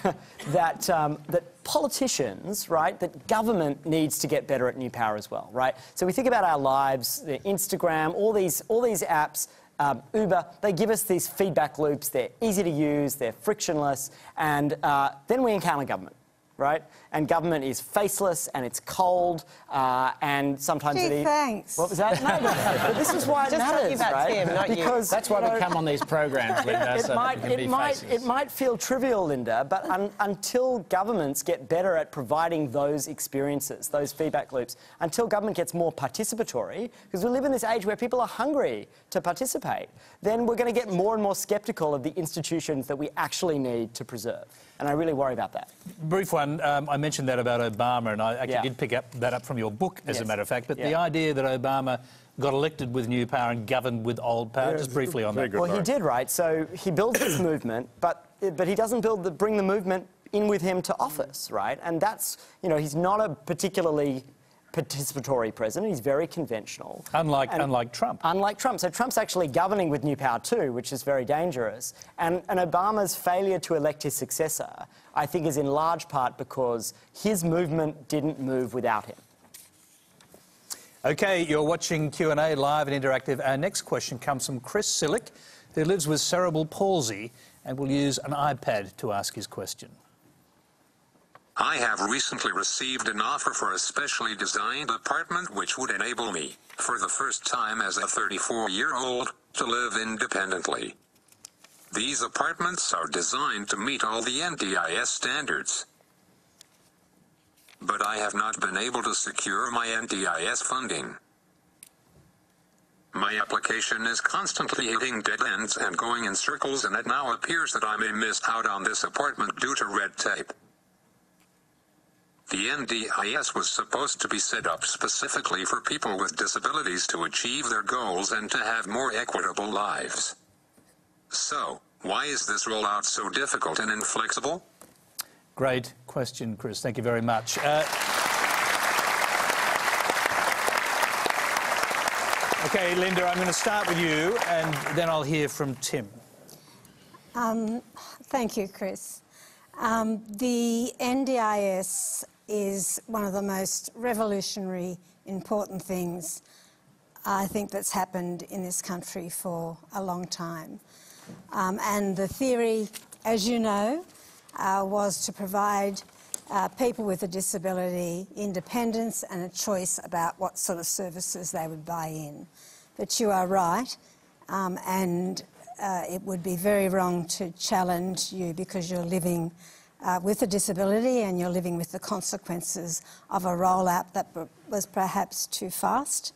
Speaker 13: that, um, that politicians, right, that government needs to get better at new power as well, right? So we think about our lives, the Instagram, all these, all these apps, um, Uber, they give us these feedback loops. They're easy to use, they're frictionless, and uh, then we encounter government, right? And government is faceless and it's cold, uh, and sometimes
Speaker 15: Gee,
Speaker 13: it.
Speaker 15: thanks.
Speaker 13: What was that? No, but, but this is why it
Speaker 14: Just
Speaker 13: matters,
Speaker 14: about
Speaker 13: right?
Speaker 14: Tim, not you.
Speaker 13: because
Speaker 12: That's why
Speaker 13: you know,
Speaker 12: we come on these programs, Linda,
Speaker 13: it
Speaker 12: so that
Speaker 13: might,
Speaker 12: we can
Speaker 13: it
Speaker 12: be
Speaker 13: might,
Speaker 12: faces.
Speaker 13: it might feel trivial, Linda, but un- until governments get better at providing those experiences, those feedback loops, until government gets more participatory, because we live in this age where people are hungry to participate, then we're going to get more and more sceptical of the institutions that we actually need to preserve. And I really worry about that.
Speaker 1: Brief one. Um, I mentioned that about Obama, and I actually
Speaker 13: Yeah.
Speaker 1: did pick up that up from your book, as a matter of fact. But the idea that Obama got elected with new power and governed with old power,
Speaker 16: Yeah,
Speaker 1: just briefly on that.
Speaker 16: good.
Speaker 13: Well, he did, right? So he builds this movement, but but he doesn't build the, bring the movement in with him to office, right? And that's you know he's not a particularly participatory president. He's very conventional.
Speaker 1: Unlike
Speaker 13: And-
Speaker 1: unlike Trump.
Speaker 13: Unlike Trump. So Trump's actually governing with new power too, which is very dangerous. And, and Obama's failure to elect his successor, I think, is in large part because his movement didn't move without him.
Speaker 1: Okay, you're watching Q&A live and interactive. Our next question comes from Chris Sillick, who lives with cerebral palsy and will use an iPad to ask his question.
Speaker 22: I have recently received an offer for a specially designed apartment which would enable me, for the first time as a 34 year old, to live independently. These apartments are designed to meet all the NDIS standards. But I have not been able to secure my NDIS funding. My application is constantly hitting dead ends and going in circles and it now appears that I may miss out on this apartment due to red tape. The NDIS was supposed to be set up specifically for people with disabilities to achieve their goals and to have more equitable lives. So, why is this rollout so difficult and inflexible?
Speaker 1: Great question, Chris. Thank you very much. Uh, okay, Linda, I'm going to start with you and then I'll hear from Tim.
Speaker 15: Um, thank you, Chris. Um, the NDIS is one of the most revolutionary, important things I think that's happened in this country for a long time. Um, and the theory, as you know, uh, was to provide uh, people with a disability independence and a choice about what sort of services they would buy in. But you are right, um, and uh, it would be very wrong to challenge you because you're living uh, with a disability and you're living with the consequences of a rollout that was perhaps too fast.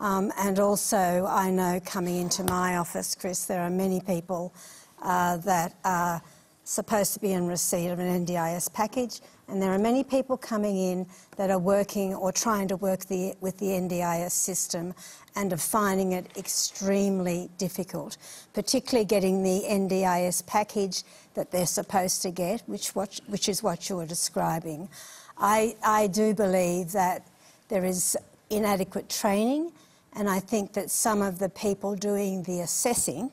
Speaker 15: Um, and also, I know coming into my office, Chris, there are many people uh, that are supposed to be in receipt of an NDIS package, and there are many people coming in that are working or trying to work the, with the NDIS system and are finding it extremely difficult, particularly getting the NDIS package that they're supposed to get, which, what, which is what you were describing. I, I do believe that there is inadequate training, and I think that some of the people doing the assessing,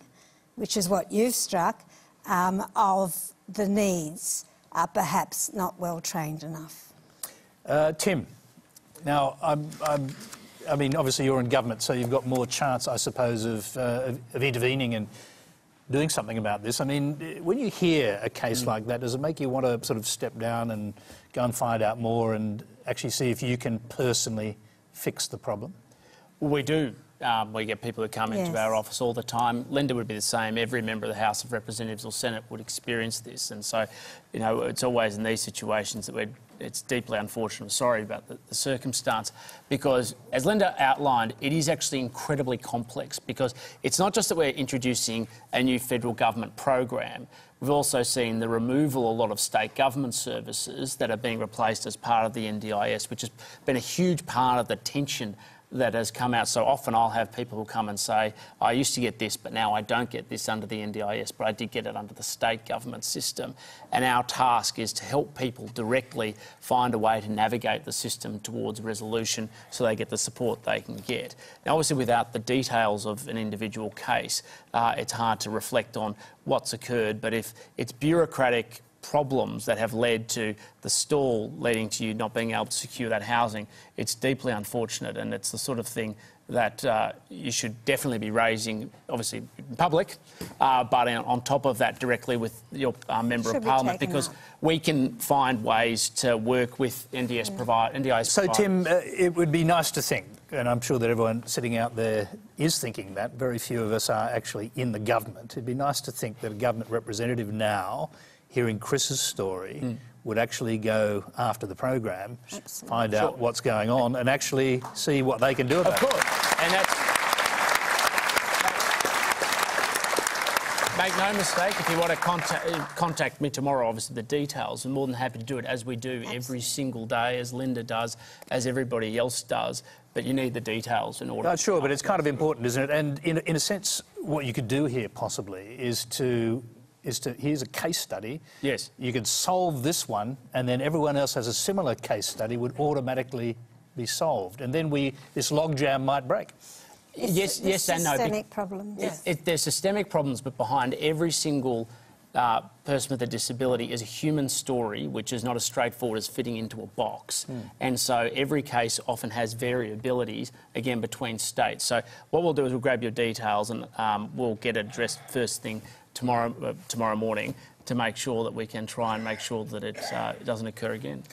Speaker 15: which is what you've struck, um, of the needs are perhaps not well trained enough.
Speaker 1: Uh, Tim, now I'm, I'm, i mean, obviously you're in government, so you've got more chance, I suppose, of, uh, of intervening and doing something about this. I mean, when you hear a case mm. like that, does it make you want to sort of step down and go and find out more and actually see if you can personally fix the problem?
Speaker 12: We do. Um, we get people who come yes. into our office all the time. Linda would be the same. Every member of the House of Representatives or Senate would experience this. And so, you know, it's always in these situations that we're, it's deeply unfortunate. Sorry about the, the circumstance. Because, as Linda outlined, it is actually incredibly complex because it's not just that we're introducing a new federal government program. We've also seen the removal of a lot of state government services that are being replaced as part of the NDIS, which has been a huge part of the tension that has come out. So often I'll have people who come and say, I used to get this, but now I don't get this under the NDIS, but I did get it under the state government system. And our task is to help people directly find a way to navigate the system towards resolution so they get the support they can get. Now, obviously, without the details of an individual case, uh, it's hard to reflect on what's occurred. But if it's bureaucratic problems that have led to the stall leading to you not being able to secure that housing, it's deeply unfortunate and it's the sort of thing that uh, you should definitely be raising, obviously in public, uh, but on top of that directly with your uh, Member should of Parliament because we can find ways to work with NDS yeah. provide, NDIS
Speaker 1: So, Tim, uh, it would be nice to think, and I'm sure that everyone sitting out there is thinking that, very few of us are actually in the government. It'd be nice to think that a government representative now hearing Chris's story, mm. would actually go after the program, Absolutely. find out sure. what's going on, and actually see what they can do about
Speaker 12: it. Of course, and that's. Make no mistake, if you want to contact, contact, me tomorrow, obviously the details, I'm more than happy to do it as we do Absolutely. every single day, as Linda does, as everybody else does. But you need the details in order.
Speaker 1: No, sure, but it's kind of important, isn't it? And in, in a sense, what you could do here possibly is to is to here's a case study.
Speaker 12: Yes.
Speaker 1: You could solve this one, and then everyone else has a similar case study would automatically be solved, and then we this logjam might break.
Speaker 15: It's,
Speaker 12: yes, yes, and no.
Speaker 15: Systemic problems.
Speaker 12: Yes. It, it, there's systemic problems, but behind every single uh, person with a disability is a human story, which is not as straightforward as fitting into a box. Mm. And so every case often has variabilities, again, between states. So what we'll do is we'll grab your details and um, we'll get it addressed first thing tomorrow, uh, tomorrow morning. To make sure that we can try and make sure that it, uh, it doesn't occur again.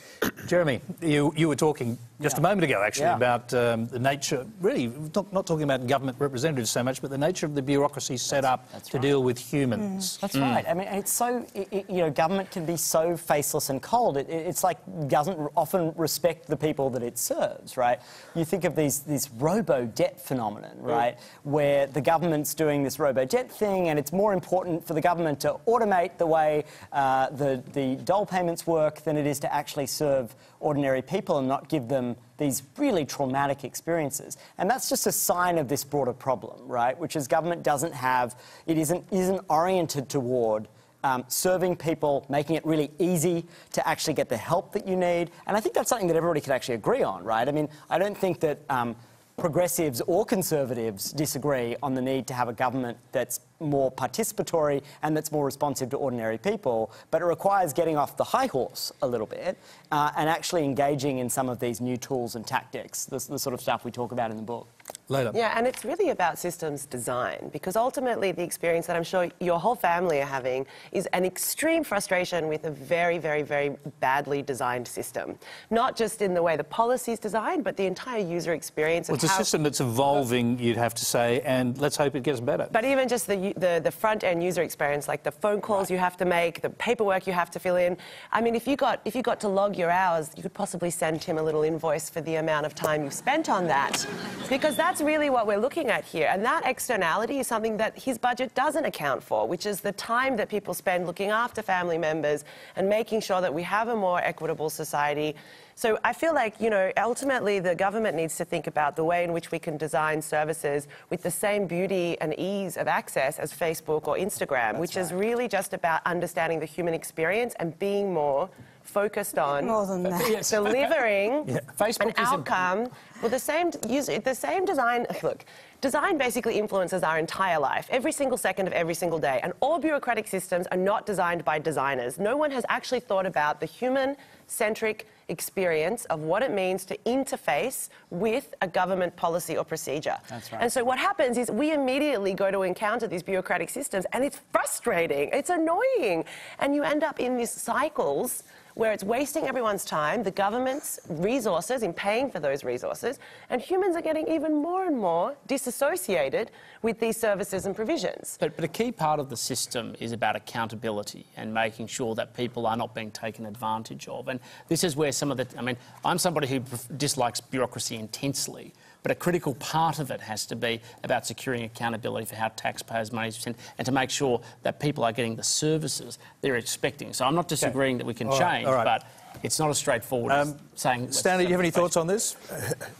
Speaker 1: Jeremy, you, you were talking just
Speaker 12: Yeah.
Speaker 1: a moment ago, actually,
Speaker 12: Yeah.
Speaker 1: about um, the nature, really, not, not talking about government representatives so much, but the nature of the bureaucracy set up to deal with humans.
Speaker 13: That's right. I mean, it's so, i i you know, government can be so faceless and cold. It, it- it's like doesn't often respect the people that it serves, right? You think of these this robo debt phenomenon, right, where the government's doing this robo debt thing, and it's more important for the government to automate the way uh, the the dole payments work than it is to actually serve ordinary people and not give them these really traumatic experiences. And that's just a sign of this broader problem, right? Which is government doesn't have, it isn't, isn't oriented toward um, serving people, making it really easy to actually get the help that you need. And I think that's something that everybody can actually agree on, right? I mean, I don't think that um, progressives or conservatives disagree on the need to have a government that's more participatory and that's more responsive to ordinary people, but it requires getting off the high horse a little bit uh, and actually engaging in some of these new tools and tactics, the, the sort of stuff we talk about in the book.
Speaker 1: Later.
Speaker 14: Yeah, and it's really about systems design because ultimately the experience that I'm sure your whole family are having is an extreme frustration with a very, very, very badly designed system. Not just in the way the policy is designed, but the entire user experience.
Speaker 1: Well, it's a system that's evolving, you'd have to say, and let's hope it gets better.
Speaker 14: But even just the, the, the front end user experience, like the phone calls you have to make, the paperwork you have to fill in. I mean, if you got if you got to log your hours, you could possibly send him a little invoice for the amount of time you've spent on that, because that's really what we're looking at here. And that externality is something that his budget doesn't account for, which is the time that people spend looking after family members and making sure that we have a more equitable society. So I feel like, you know, ultimately the government needs to think about the way in which we can design services with the same beauty and ease of access as Facebook or Instagram, which is really just about understanding the human experience and being more focused on
Speaker 15: More than that.
Speaker 14: Yes. delivering
Speaker 12: Yeah. Facebook
Speaker 14: an
Speaker 12: is a-
Speaker 14: outcome. Well, the same user, the same design. Look, design basically influences our entire life, every single second of every single day, and all bureaucratic systems are not designed by designers. No one has actually thought about the human-centric experience of what it means to interface with a government policy or procedure.
Speaker 13: That's right.
Speaker 14: And so what happens is we immediately go to encounter these bureaucratic systems, and it's frustrating, it's annoying, and you end up in these cycles where it's wasting everyone's time, the government's resources in paying for those resources, and humans are getting even more and more disassociated with these services and provisions.
Speaker 12: But, but a key part of the system is about accountability and making sure that people are not being taken advantage of. And this is where some of the, I mean, I'm somebody who dislikes bureaucracy intensely, but a critical part of it has to be about securing accountability for how taxpayers' money is spent and to make sure that people are getting the services they're expecting. So I'm not disagreeing that we can
Speaker 1: All right,
Speaker 12: change,
Speaker 1: all right.
Speaker 12: but it's not as straightforward as
Speaker 1: Um,
Speaker 12: saying.
Speaker 1: Stanley, do you have any thoughts on this?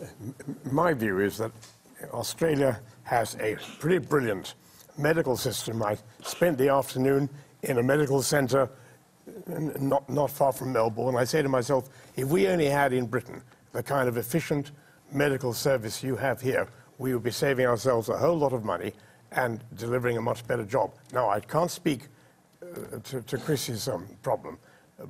Speaker 16: My view is that Australia has a pretty brilliant medical system. I spent the afternoon in a medical centre not, not far from Melbourne. And I say to myself, if we only had in Britain the kind of efficient medical service you have here, we would be saving ourselves a whole lot of money and delivering a much better job. Now, I can't speak uh, to, to Chris's um, problem,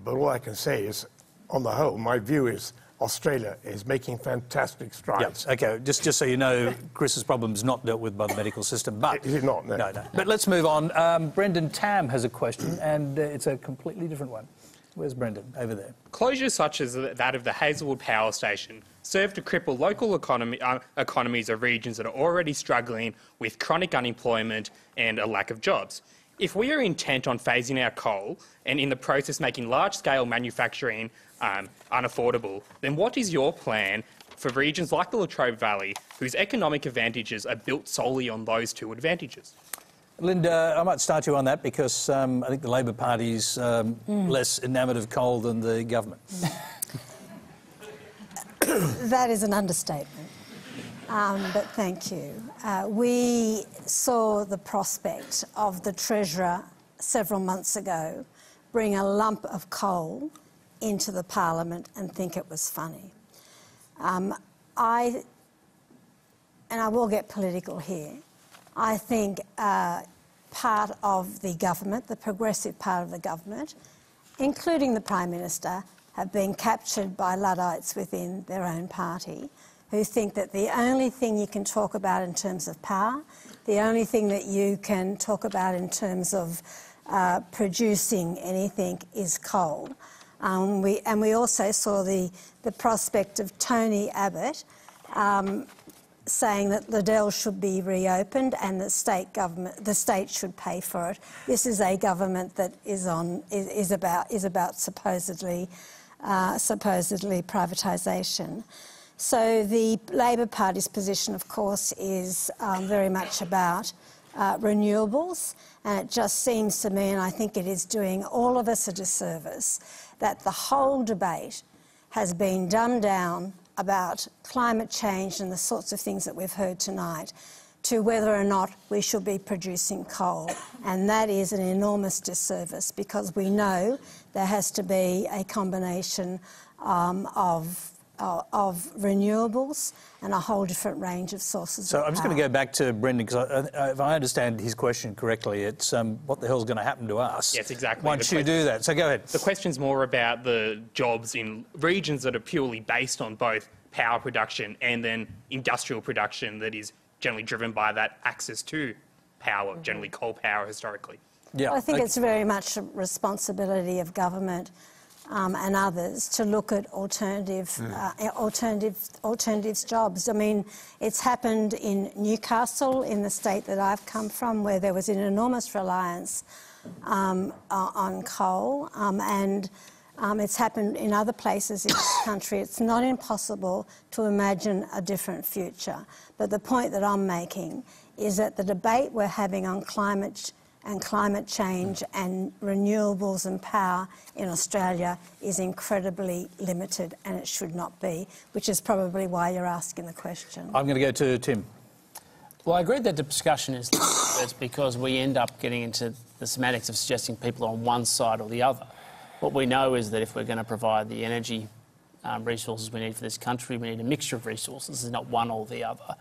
Speaker 16: but all I can say is, on the whole, my view is Australia is making fantastic strides.
Speaker 1: Yeah, okay, just, just so you know, Chris's problem is not dealt with by the medical system, but...
Speaker 16: Is it not? No.
Speaker 1: No, no. But let's move on. Um, Brendan Tam has a question, and uh, it's a completely different one. Where's Brendan? Over there.
Speaker 23: Closures such as that of the Hazelwood Power Station serve to cripple local economy, uh, economies of regions that are already struggling with chronic unemployment and a lack of jobs. If we are intent on phasing out coal and in the process making large-scale manufacturing um, unaffordable, then what is your plan for regions like the Latrobe Valley whose economic advantages are built solely on those two advantages?
Speaker 1: Linda, I might start you on that because um, I think the Labor Party's um, less enamoured of coal than the government.
Speaker 15: that is an understatement. Um, but thank you. Uh, we saw the prospect of the Treasurer several months ago bring a lump of coal into the Parliament and think it was funny. Um, I, and I will get political here, I think uh, part of the government, the progressive part of the government, including the Prime Minister, have been captured by Luddites within their own party who think that the only thing you can talk about in terms of power, the only thing that you can talk about in terms of uh, producing anything is coal. Um, we, and we also saw the, the prospect of Tony Abbott um, saying that Liddell should be reopened and the state government, the state should pay for it. This is a government that is on is, is about is about supposedly uh, supposedly privatisation. So the Labor Party's position, of course, is um, very much about uh, renewables, and it just seems to me, and I think it is doing all of us a disservice, that the whole debate has been dumbed down about climate change and the sorts of things that we've heard tonight to whether or not we should be producing coal. And that is an enormous disservice because we know there has to be a combination um, of of renewables and a whole different range of sources.
Speaker 1: So
Speaker 15: of
Speaker 1: I'm just going to go back to Brendan because if I understand his question correctly, it's um, what the hell's going to happen to us?
Speaker 23: Yes, exactly.
Speaker 1: Once
Speaker 23: The
Speaker 1: you do that, so go ahead.
Speaker 23: The question's more about the jobs in regions that are purely based on both power production and then industrial production that is generally driven by that access to power, generally coal power historically.
Speaker 1: Yeah,
Speaker 15: I think it's very much a responsibility of government um, and others to look at alternative, uh, alternative, alternatives jobs. I mean, it's happened in Newcastle, in the state that I've come from, where there was an enormous reliance um, uh, on coal, um, and um, it's happened in other places in this country. It's not impossible to imagine a different future. But the point that I'm making is that the debate we're having on climate and climate change and renewables and power in Australia is incredibly limited and it should not be, which is probably why you're asking the question.
Speaker 1: I'm going to go to Tim.
Speaker 12: Well, I agree that the discussion is it's because we end up getting into the semantics of suggesting people on one side or the other. What we know is that if we're going to provide the energy um, resources we need for this country, we need a mixture of resources, it's not one or the other.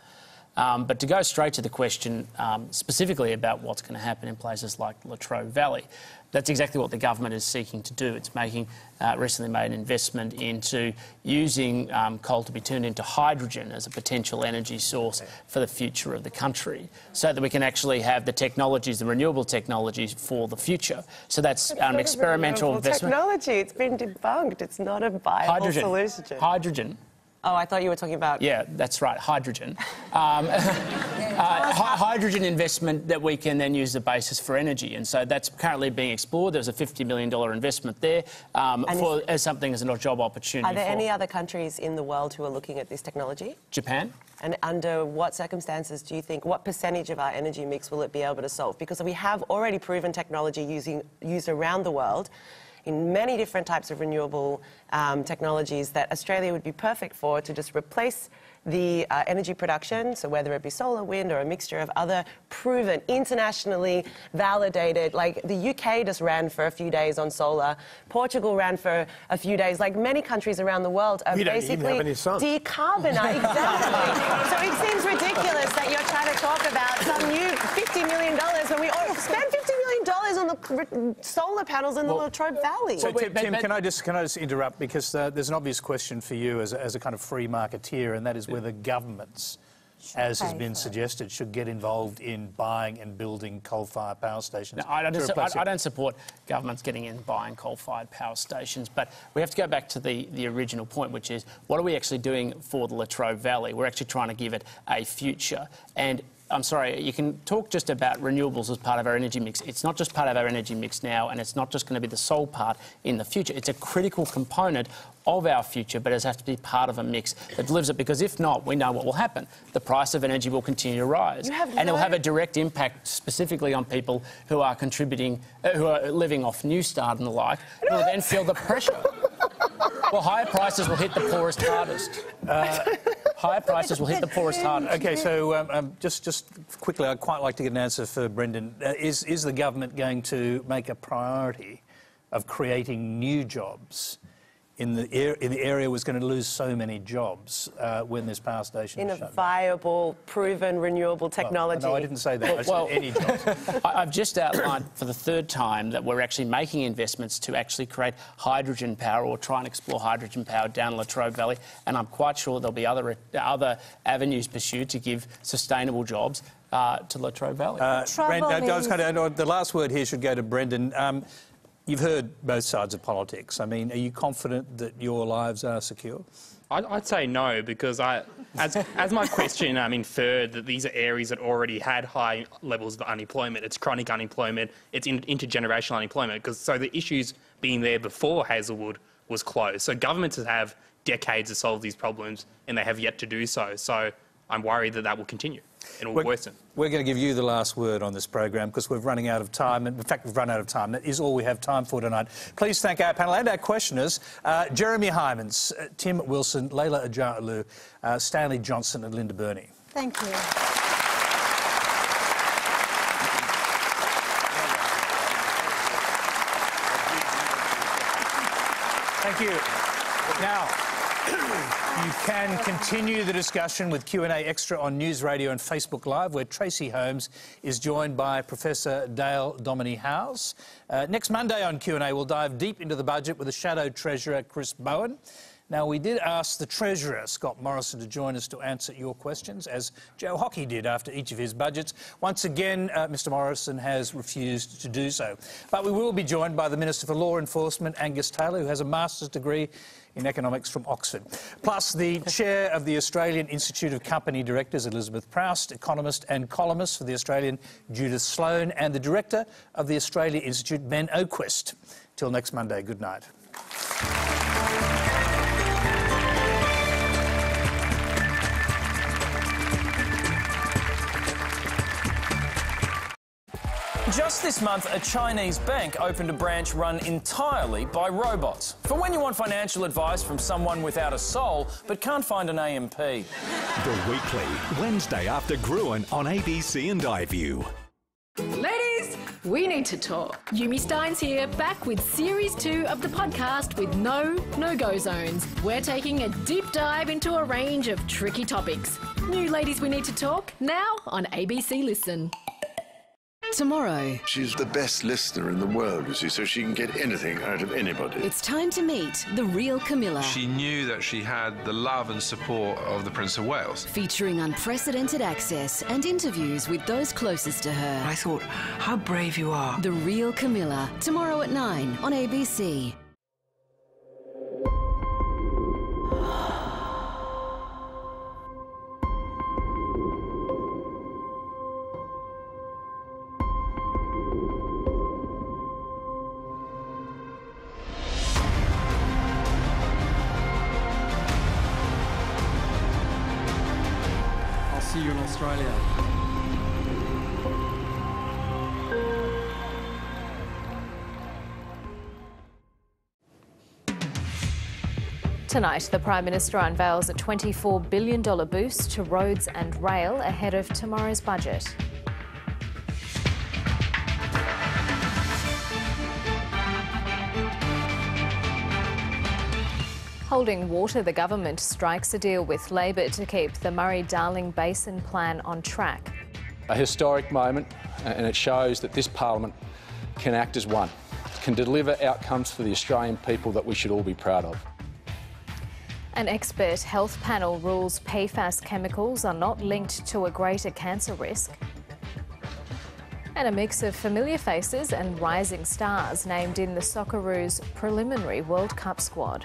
Speaker 12: Um, but to go straight to the question um, specifically about what's going to happen in places like Latrobe Valley, that's exactly what the government is seeking to do. It's making uh, recently made an investment into using um, coal to be turned into hydrogen as a potential energy source for the future of the country, so that we can actually have the technologies, the renewable technologies for the future. So that's
Speaker 14: an
Speaker 12: um, experimental
Speaker 14: renewable
Speaker 12: investment.
Speaker 14: Technology, it's been debunked. It's not a viable
Speaker 12: Hydrogen.
Speaker 14: solution.
Speaker 12: Hydrogen.
Speaker 14: Oh, I thought you were talking about.
Speaker 12: Yeah, that's right, hydrogen. Um, uh, hy- hydrogen investment that we can then use the basis for energy. And so that's currently being explored. There's a $50 million investment there um, for, as something as a job opportunity
Speaker 14: Are there any other countries in the world who are looking at this technology?
Speaker 12: Japan.
Speaker 14: And under what circumstances do you think, what percentage of our energy mix will it be able to solve? Because we have already proven technology using, used around the world in many different types of renewable um, technologies that Australia would be perfect for to just replace the uh, energy production, so whether it be solar, wind, or a mixture of other proven, internationally validated, like the UK just ran for a few days on solar, Portugal ran for a few days, like many countries around the world are
Speaker 16: We
Speaker 14: basically
Speaker 16: have any sun.
Speaker 14: decarbonise. Exactly. so it seems ridiculous that you're trying to talk about some new $50 million when we all spent $50 million on the solar panels in the Latrobe Valley.
Speaker 1: So, Tim, Tim, can I just can I just interrupt because uh, there's an obvious question for you as a, as a kind of free marketeer, and that is whether governments, as has been suggested, should get involved in buying and building coal-fired power stations.
Speaker 12: No, I, don't,
Speaker 1: to
Speaker 12: su- I, I don't support governments getting in buying coal-fired power stations, but we have to go back to the, the original point, which is what are we actually doing for the Latrobe Valley? We're actually trying to give it a future. And I'm sorry, you can talk just about renewables as part of our energy mix. It's not just part of our energy mix now, and it's not just going to be the sole part in the future. It's a critical component of our future, but it has to be part of a mix that delivers it, because if not, we know what will happen. The price of energy will continue to rise,
Speaker 14: You have
Speaker 12: and it'll have a direct impact specifically on people who are contributing, uh, who are living off Newstart and the like, who will then feel the pressure. well, higher prices will hit the poorest hardest.
Speaker 1: Uh,
Speaker 12: higher prices will hit the poorest hard.
Speaker 1: Okay, so um, um, just just quickly, I'd quite like to get an answer for Brendan. Uh, is is the government going to make a priority of creating new jobs in the, air, in the area was going to lose so many jobs uh, when this power station
Speaker 14: In a
Speaker 1: shut down.
Speaker 14: viable, proven, renewable technology.
Speaker 1: no, I didn't say that. I said
Speaker 12: Well-
Speaker 1: any jobs.
Speaker 12: I- I've just outlined for the third time that we're actually making investments to actually create hydrogen power or try and explore hydrogen power down Latrobe Valley, and I'm quite sure there'll be other other avenues pursued to give sustainable jobs uh, to Latrobe Valley.
Speaker 1: Uh, Brendan, I was going to, the last word here should go to Brendan. Um, you've heard both sides of politics. I mean, are you confident that your lives are secure?
Speaker 23: I'd, I'd say no because I, as, as my question inferred, that these are areas that already had high levels of unemployment. It's chronic unemployment. It's in, intergenerational unemployment. Because so the issues being there before Hazelwood was closed. So governments have decades to solve these problems, and they have yet to do so. So I'm worried that that will continue and will
Speaker 1: We're-
Speaker 23: worsen.
Speaker 1: We're going to give you the last word on this program because we're running out of time. In fact, we've run out of time. That is all we have time for tonight. Please thank our panel and our questioners uh, Jeremy Heimans, uh, Tim Wilson, Leila Ajalu, uh, Stanley Johnson, and Linda Burney.
Speaker 15: Thank you.
Speaker 1: Thank you. Now, you can continue the discussion with Q&A Extra on News Radio and Facebook Live, where Tracy Holmes is joined by Professor Dale Dominey-Howes. Uh, next Monday on Q&A, we'll dive deep into the budget with the Shadow Treasurer, Chris Bowen. Now, we did ask the Treasurer, Scott Morrison, to join us to answer your questions, as Joe Hockey did after each of his budgets. Once again, uh, Mr Morrison has refused to do so. But we will be joined by the Minister for Law Enforcement, Angus Taylor, who has a master's degree in economics from Oxford. Plus, the chair of the Australian Institute of Company Directors, Elizabeth Proust, economist and columnist for the Australian, Judith Sloan, and the director of the Australia Institute, Ben Oquist. Till next Monday, good night.
Speaker 24: Just this month, a Chinese bank opened a branch run entirely by robots. For when you want financial advice from someone without a soul but can't find an AMP.
Speaker 25: The Weekly, Wednesday after Gruen on ABC and iView.
Speaker 26: Ladies, we need to talk. Yumi Stynes here, back with series two of the podcast with no no go zones. We're taking a deep dive into a range of tricky topics. New Ladies We Need to Talk now on ABC Listen.
Speaker 6: Tomorrow,
Speaker 27: She's the best listener in the world, you see, so she can get anything out of anybody.
Speaker 6: it's time to meet the real Camilla.
Speaker 28: She knew that she had the love and support of the Prince of Wales.
Speaker 6: Featuring unprecedented access and interviews with those closest to her. I thought, how brave you are. The Real Camilla. Tomorrow at 9 on ABC.
Speaker 29: Tonight, the Prime Minister unveils a $24 billion boost to roads and rail ahead of tomorrow's budget. Holding water, the government strikes a deal with Labor to keep the Murray-Darling Basin plan on track.
Speaker 30: a historic moment, and it shows that this parliament can act as one, can deliver outcomes for the Australian people that we should all be proud of.
Speaker 29: An expert health panel rules PFAS chemicals are not linked to a greater cancer risk. And a mix of familiar faces and rising stars named in the Socceroos preliminary World Cup squad.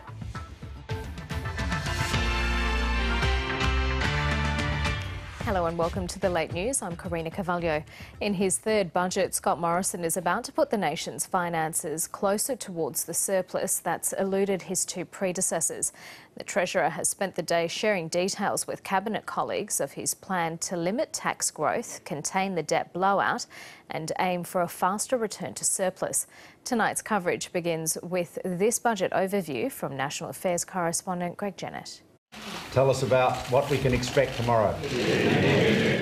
Speaker 29: Hello and welcome to the late news. I'm Karina Carvalho. In his third budget, Scott Morrison is about to put the nation's finances closer towards the surplus that's eluded his two predecessors. The Treasurer has spent the day sharing details with Cabinet colleagues of his plan to limit tax growth, contain the debt blowout, and aim for a faster return to surplus. Tonight's coverage begins with this budget overview from National Affairs correspondent Greg Jennett.
Speaker 31: Tell us about what we can expect tomorrow.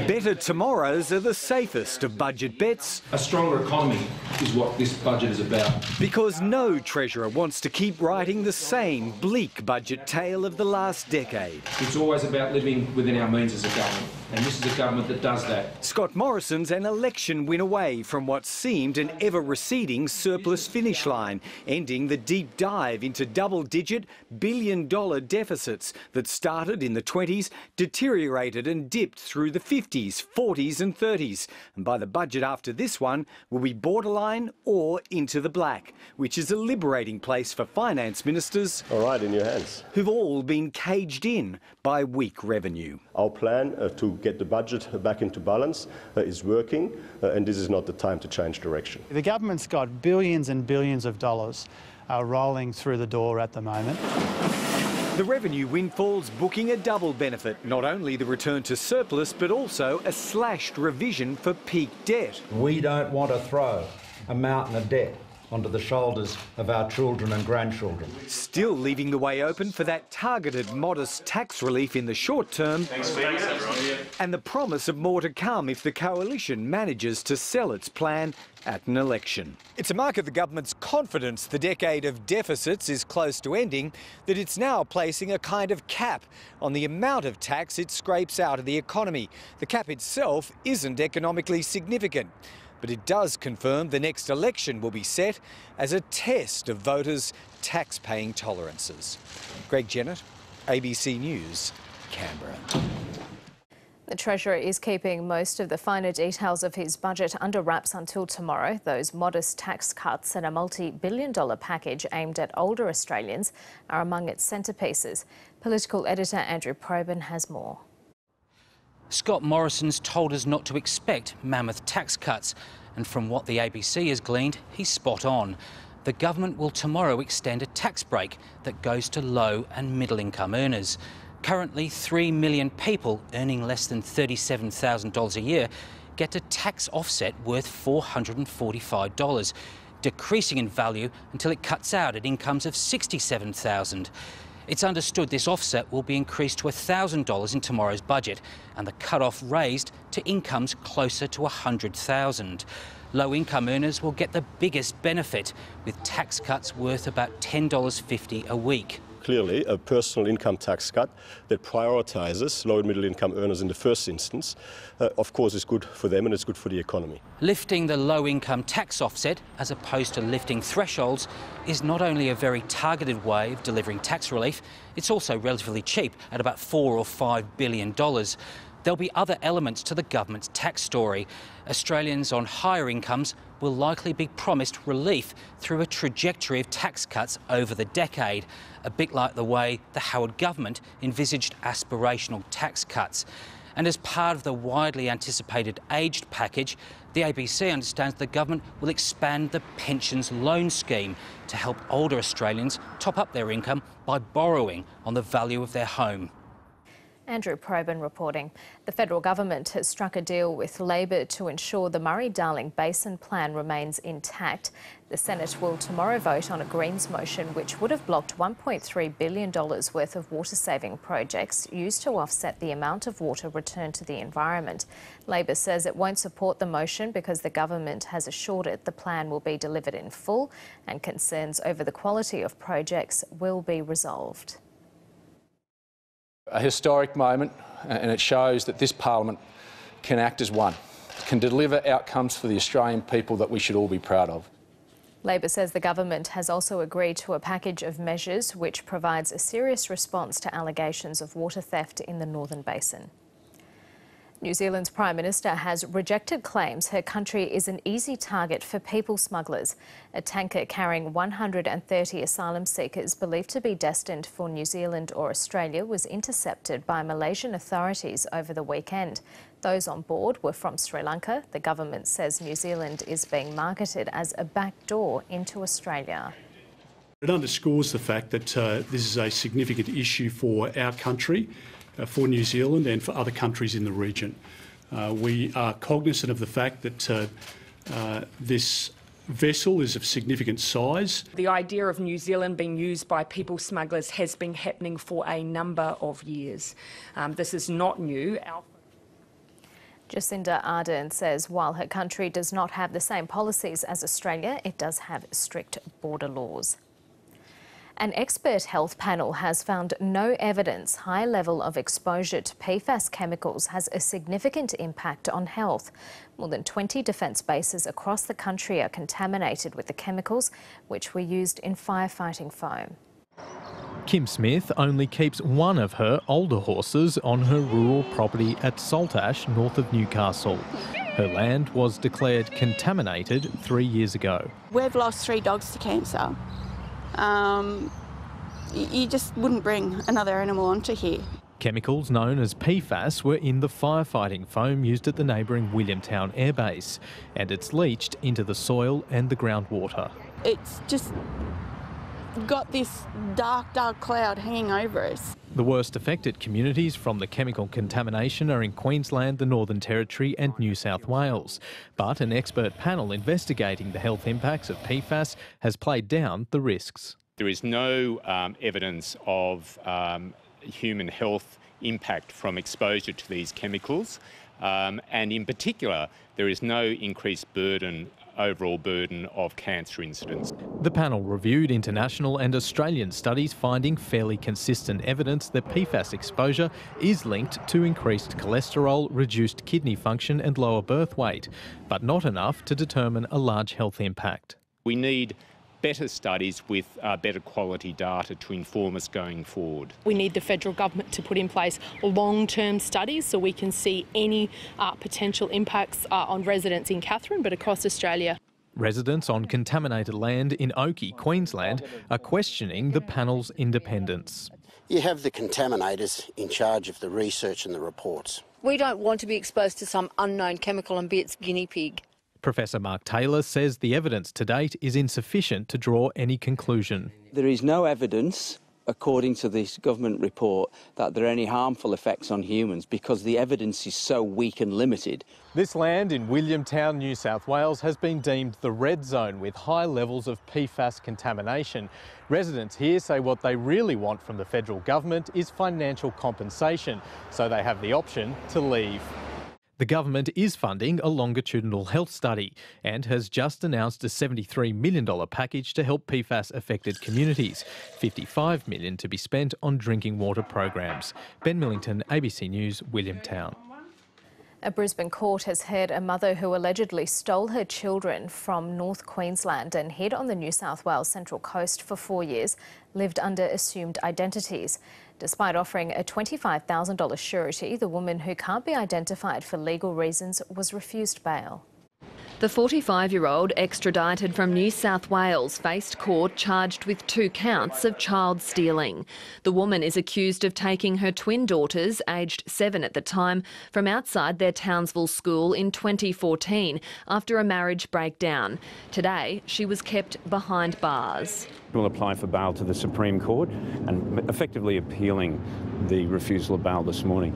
Speaker 32: Better tomorrows are the safest of budget bets.
Speaker 33: A stronger economy is what this budget is about.
Speaker 32: Because no Treasurer wants to keep writing the same bleak budget tale of the last decade.
Speaker 33: It's always about living within our means as a government, and this is a government that does that.
Speaker 32: Scott Morrison's an election win away from what seemed an ever receding surplus finish line, ending the deep dive into double digit billion dollar deficits that started in the 20s, deteriorated and dipped through the 50s, 40s, and 30s. And by the budget after this one, will be borderline or into the black, which is a liberating place for finance ministers.
Speaker 34: All right, in your hands.
Speaker 32: Who've all been caged in by weak revenue.
Speaker 34: Our plan uh, to get the budget back into balance uh, is working, uh, and this is not the time to change direction.
Speaker 35: The government's got billions and billions of dollars uh, rolling through the door at the moment.
Speaker 32: The revenue windfalls booking a double benefit, not only the return to surplus, but also a slashed revision for peak debt.
Speaker 31: We don't want to throw a mountain of debt onto the shoulders of our children and grandchildren.
Speaker 32: Still leaving the way open for that targeted modest tax relief in the short term and the promise of more to come if the coalition manages to sell its plan at an election. It's a mark of the government's confidence the decade of deficits is close to ending that it's now placing a kind of cap on the amount of tax it scrapes out of the economy. The cap itself isn't economically significant but it does confirm the next election will be set as a test of voters' tax paying tolerances. Greg Jennett, ABC News, Canberra.
Speaker 29: The Treasurer is keeping most of the finer details of his budget under wraps until tomorrow. Those modest tax cuts and a multi billion dollar package aimed at older Australians are among its centrepieces. Political editor Andrew Probyn has more.
Speaker 36: Scott Morrison's told us not to expect mammoth tax cuts, and from what the ABC has gleaned, he's spot on. The government will tomorrow extend a tax break that goes to low and middle income earners. Currently, 3 million people earning less than $37,000 a year get a tax offset worth $445, decreasing in value until it cuts out at incomes of $67,000. It's understood this offset will be increased to $1,000 in tomorrow's budget and the cut-off raised to incomes closer to 100,000. Low income earners will get the biggest benefit with tax cuts worth about $10.50 a week
Speaker 34: clearly a personal income tax cut that prioritises low and middle income earners in the first instance, uh, of course, is good for them and it's good for the economy.
Speaker 36: Lifting the low income tax offset, as opposed to lifting thresholds, is not only a very targeted way of delivering tax relief, it's also relatively cheap at about four or five billion dollars. There'll be other elements to the government's tax story. Australians on higher incomes will likely be promised relief through a trajectory of tax cuts over the decade, a bit like the way the Howard government envisaged aspirational tax cuts. And as part of the widely anticipated aged package, the ABC understands the government will expand the pensions loan scheme to help older Australians top up their income by borrowing on the value of their home.
Speaker 29: Andrew Probyn reporting. The federal government has struck a deal with Labor to ensure the Murray-Darling Basin plan remains intact. The Senate will tomorrow vote on a Greens motion which would have blocked $1.3 billion worth of water-saving projects used to offset the amount of water returned to the environment. Labor says it won't support the motion because the government has assured it the plan will be delivered in full and concerns over the quality of projects will be resolved
Speaker 30: a historic moment, and it shows that this parliament can act as one, can deliver outcomes for the Australian people that we should all be proud of.
Speaker 29: Labor says the government has also agreed to a package of measures which provides a serious response to allegations of water theft in the Northern Basin. New Zealand's Prime Minister has rejected claims her country is an easy target for people smugglers. A tanker carrying 130 asylum seekers believed to be destined for New Zealand or Australia was intercepted by Malaysian authorities over the weekend. Those on board were from Sri Lanka. The government says New Zealand is being marketed as a backdoor into Australia.
Speaker 37: It underscores the fact that uh, this is a significant issue for our country. Uh, for New Zealand and for other countries in the region. Uh, we are cognizant of the fact that uh, this vessel is of significant size.
Speaker 38: The idea of New Zealand being used by people smugglers has been happening for a number of years. Um, this is not new. Our
Speaker 29: Jacinda Ardern says while her country does not have the same policies as Australia, it does have strict border laws. An expert health panel has found no evidence high level of exposure to PFAS chemicals has a significant impact on health. More than 20 defence bases across the country are contaminated with the chemicals, which were used in firefighting foam.
Speaker 39: Kim Smith only keeps one of her older horses on her rural property at Saltash, north of Newcastle. Her land was declared contaminated three years ago.
Speaker 40: We've lost three dogs to cancer. Um, you just wouldn't bring another animal onto here.
Speaker 39: Chemicals known as PFAS were in the firefighting foam used at the neighbouring Williamtown Air Base, and it's leached into the soil and the groundwater.
Speaker 40: It's just got this dark, dark cloud hanging over us.
Speaker 39: The worst affected communities from the chemical contamination are in Queensland, the Northern Territory and New South Wales. But an expert panel investigating the health impacts of PFAS has played down the risks.
Speaker 41: There is no um, evidence of um, human health impact from exposure to these chemicals. Um, and in particular, there is no increased burden overall burden of cancer incidence.
Speaker 39: The panel reviewed international and Australian studies finding fairly consistent evidence that PFAS exposure is linked to increased cholesterol, reduced kidney function and lower birth weight, but not enough to determine a large health impact.
Speaker 41: We need better studies with uh, better quality data to inform us going forward.
Speaker 42: We need the federal government to put in place long-term studies so we can see any uh, potential impacts uh, on residents in Katherine but across Australia.
Speaker 39: Residents on contaminated land in Oakey, Queensland, are questioning the panel's independence.
Speaker 43: You have the contaminators in charge of the research and the reports.
Speaker 44: We don't want to be exposed to some unknown chemical and be its guinea pig.
Speaker 39: Professor Mark Taylor says the evidence to date is insufficient to draw any conclusion.
Speaker 45: There is no evidence, according to this government report, that there are any harmful effects on humans because the evidence is so weak and limited.
Speaker 39: This land in Williamtown, New South Wales has been deemed the red zone with high levels of PFAS contamination. Residents here say what they really want from the federal government is financial compensation, so they have the option to leave. The government is funding a longitudinal health study and has just announced a $73 million package to help PFAS affected communities, 55 million to be spent on drinking water programs. Ben Millington, ABC News, Williamtown.
Speaker 29: A Brisbane court has heard a mother who allegedly stole her children from North Queensland and hid on the New South Wales Central Coast for four years, lived under assumed identities. Despite offering a $25,000 surety, the woman who can't be identified for legal reasons was refused bail.
Speaker 46: The 45 year old, extradited from New South Wales, faced court charged with two counts of child stealing. The woman is accused of taking her twin daughters, aged seven at the time, from outside their Townsville school in 2014 after a marriage breakdown. Today, she was kept behind bars.
Speaker 47: We'll apply for bail to the Supreme Court and effectively appealing the refusal of bail this morning.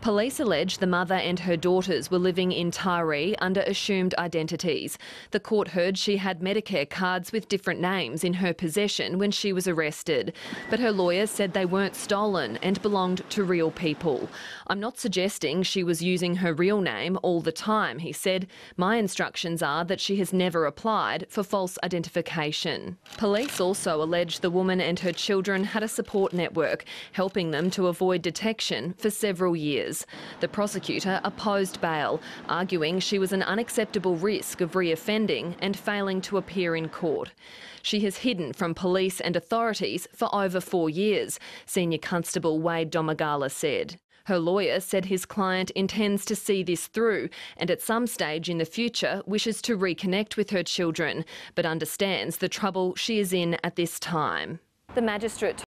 Speaker 46: Police allege the mother and her daughters were living in Taree under assumed identities. The court heard she had Medicare cards with different names in her possession when she was arrested, but her lawyer said they weren't stolen and belonged to real people. I'm not suggesting she was using her real name all the time, he said. My instructions are that she has never applied for false identification. Police also allege the woman and her children had a support network, helping them to avoid detection for several years years. The prosecutor opposed bail, arguing she was an unacceptable risk of reoffending and failing to appear in court. She has hidden from police and authorities for over four years, Senior Constable Wade Domagala said. Her lawyer said his client intends to see this through and at some stage in the future wishes to reconnect with her children, but understands the trouble she is in at this time. The magistrate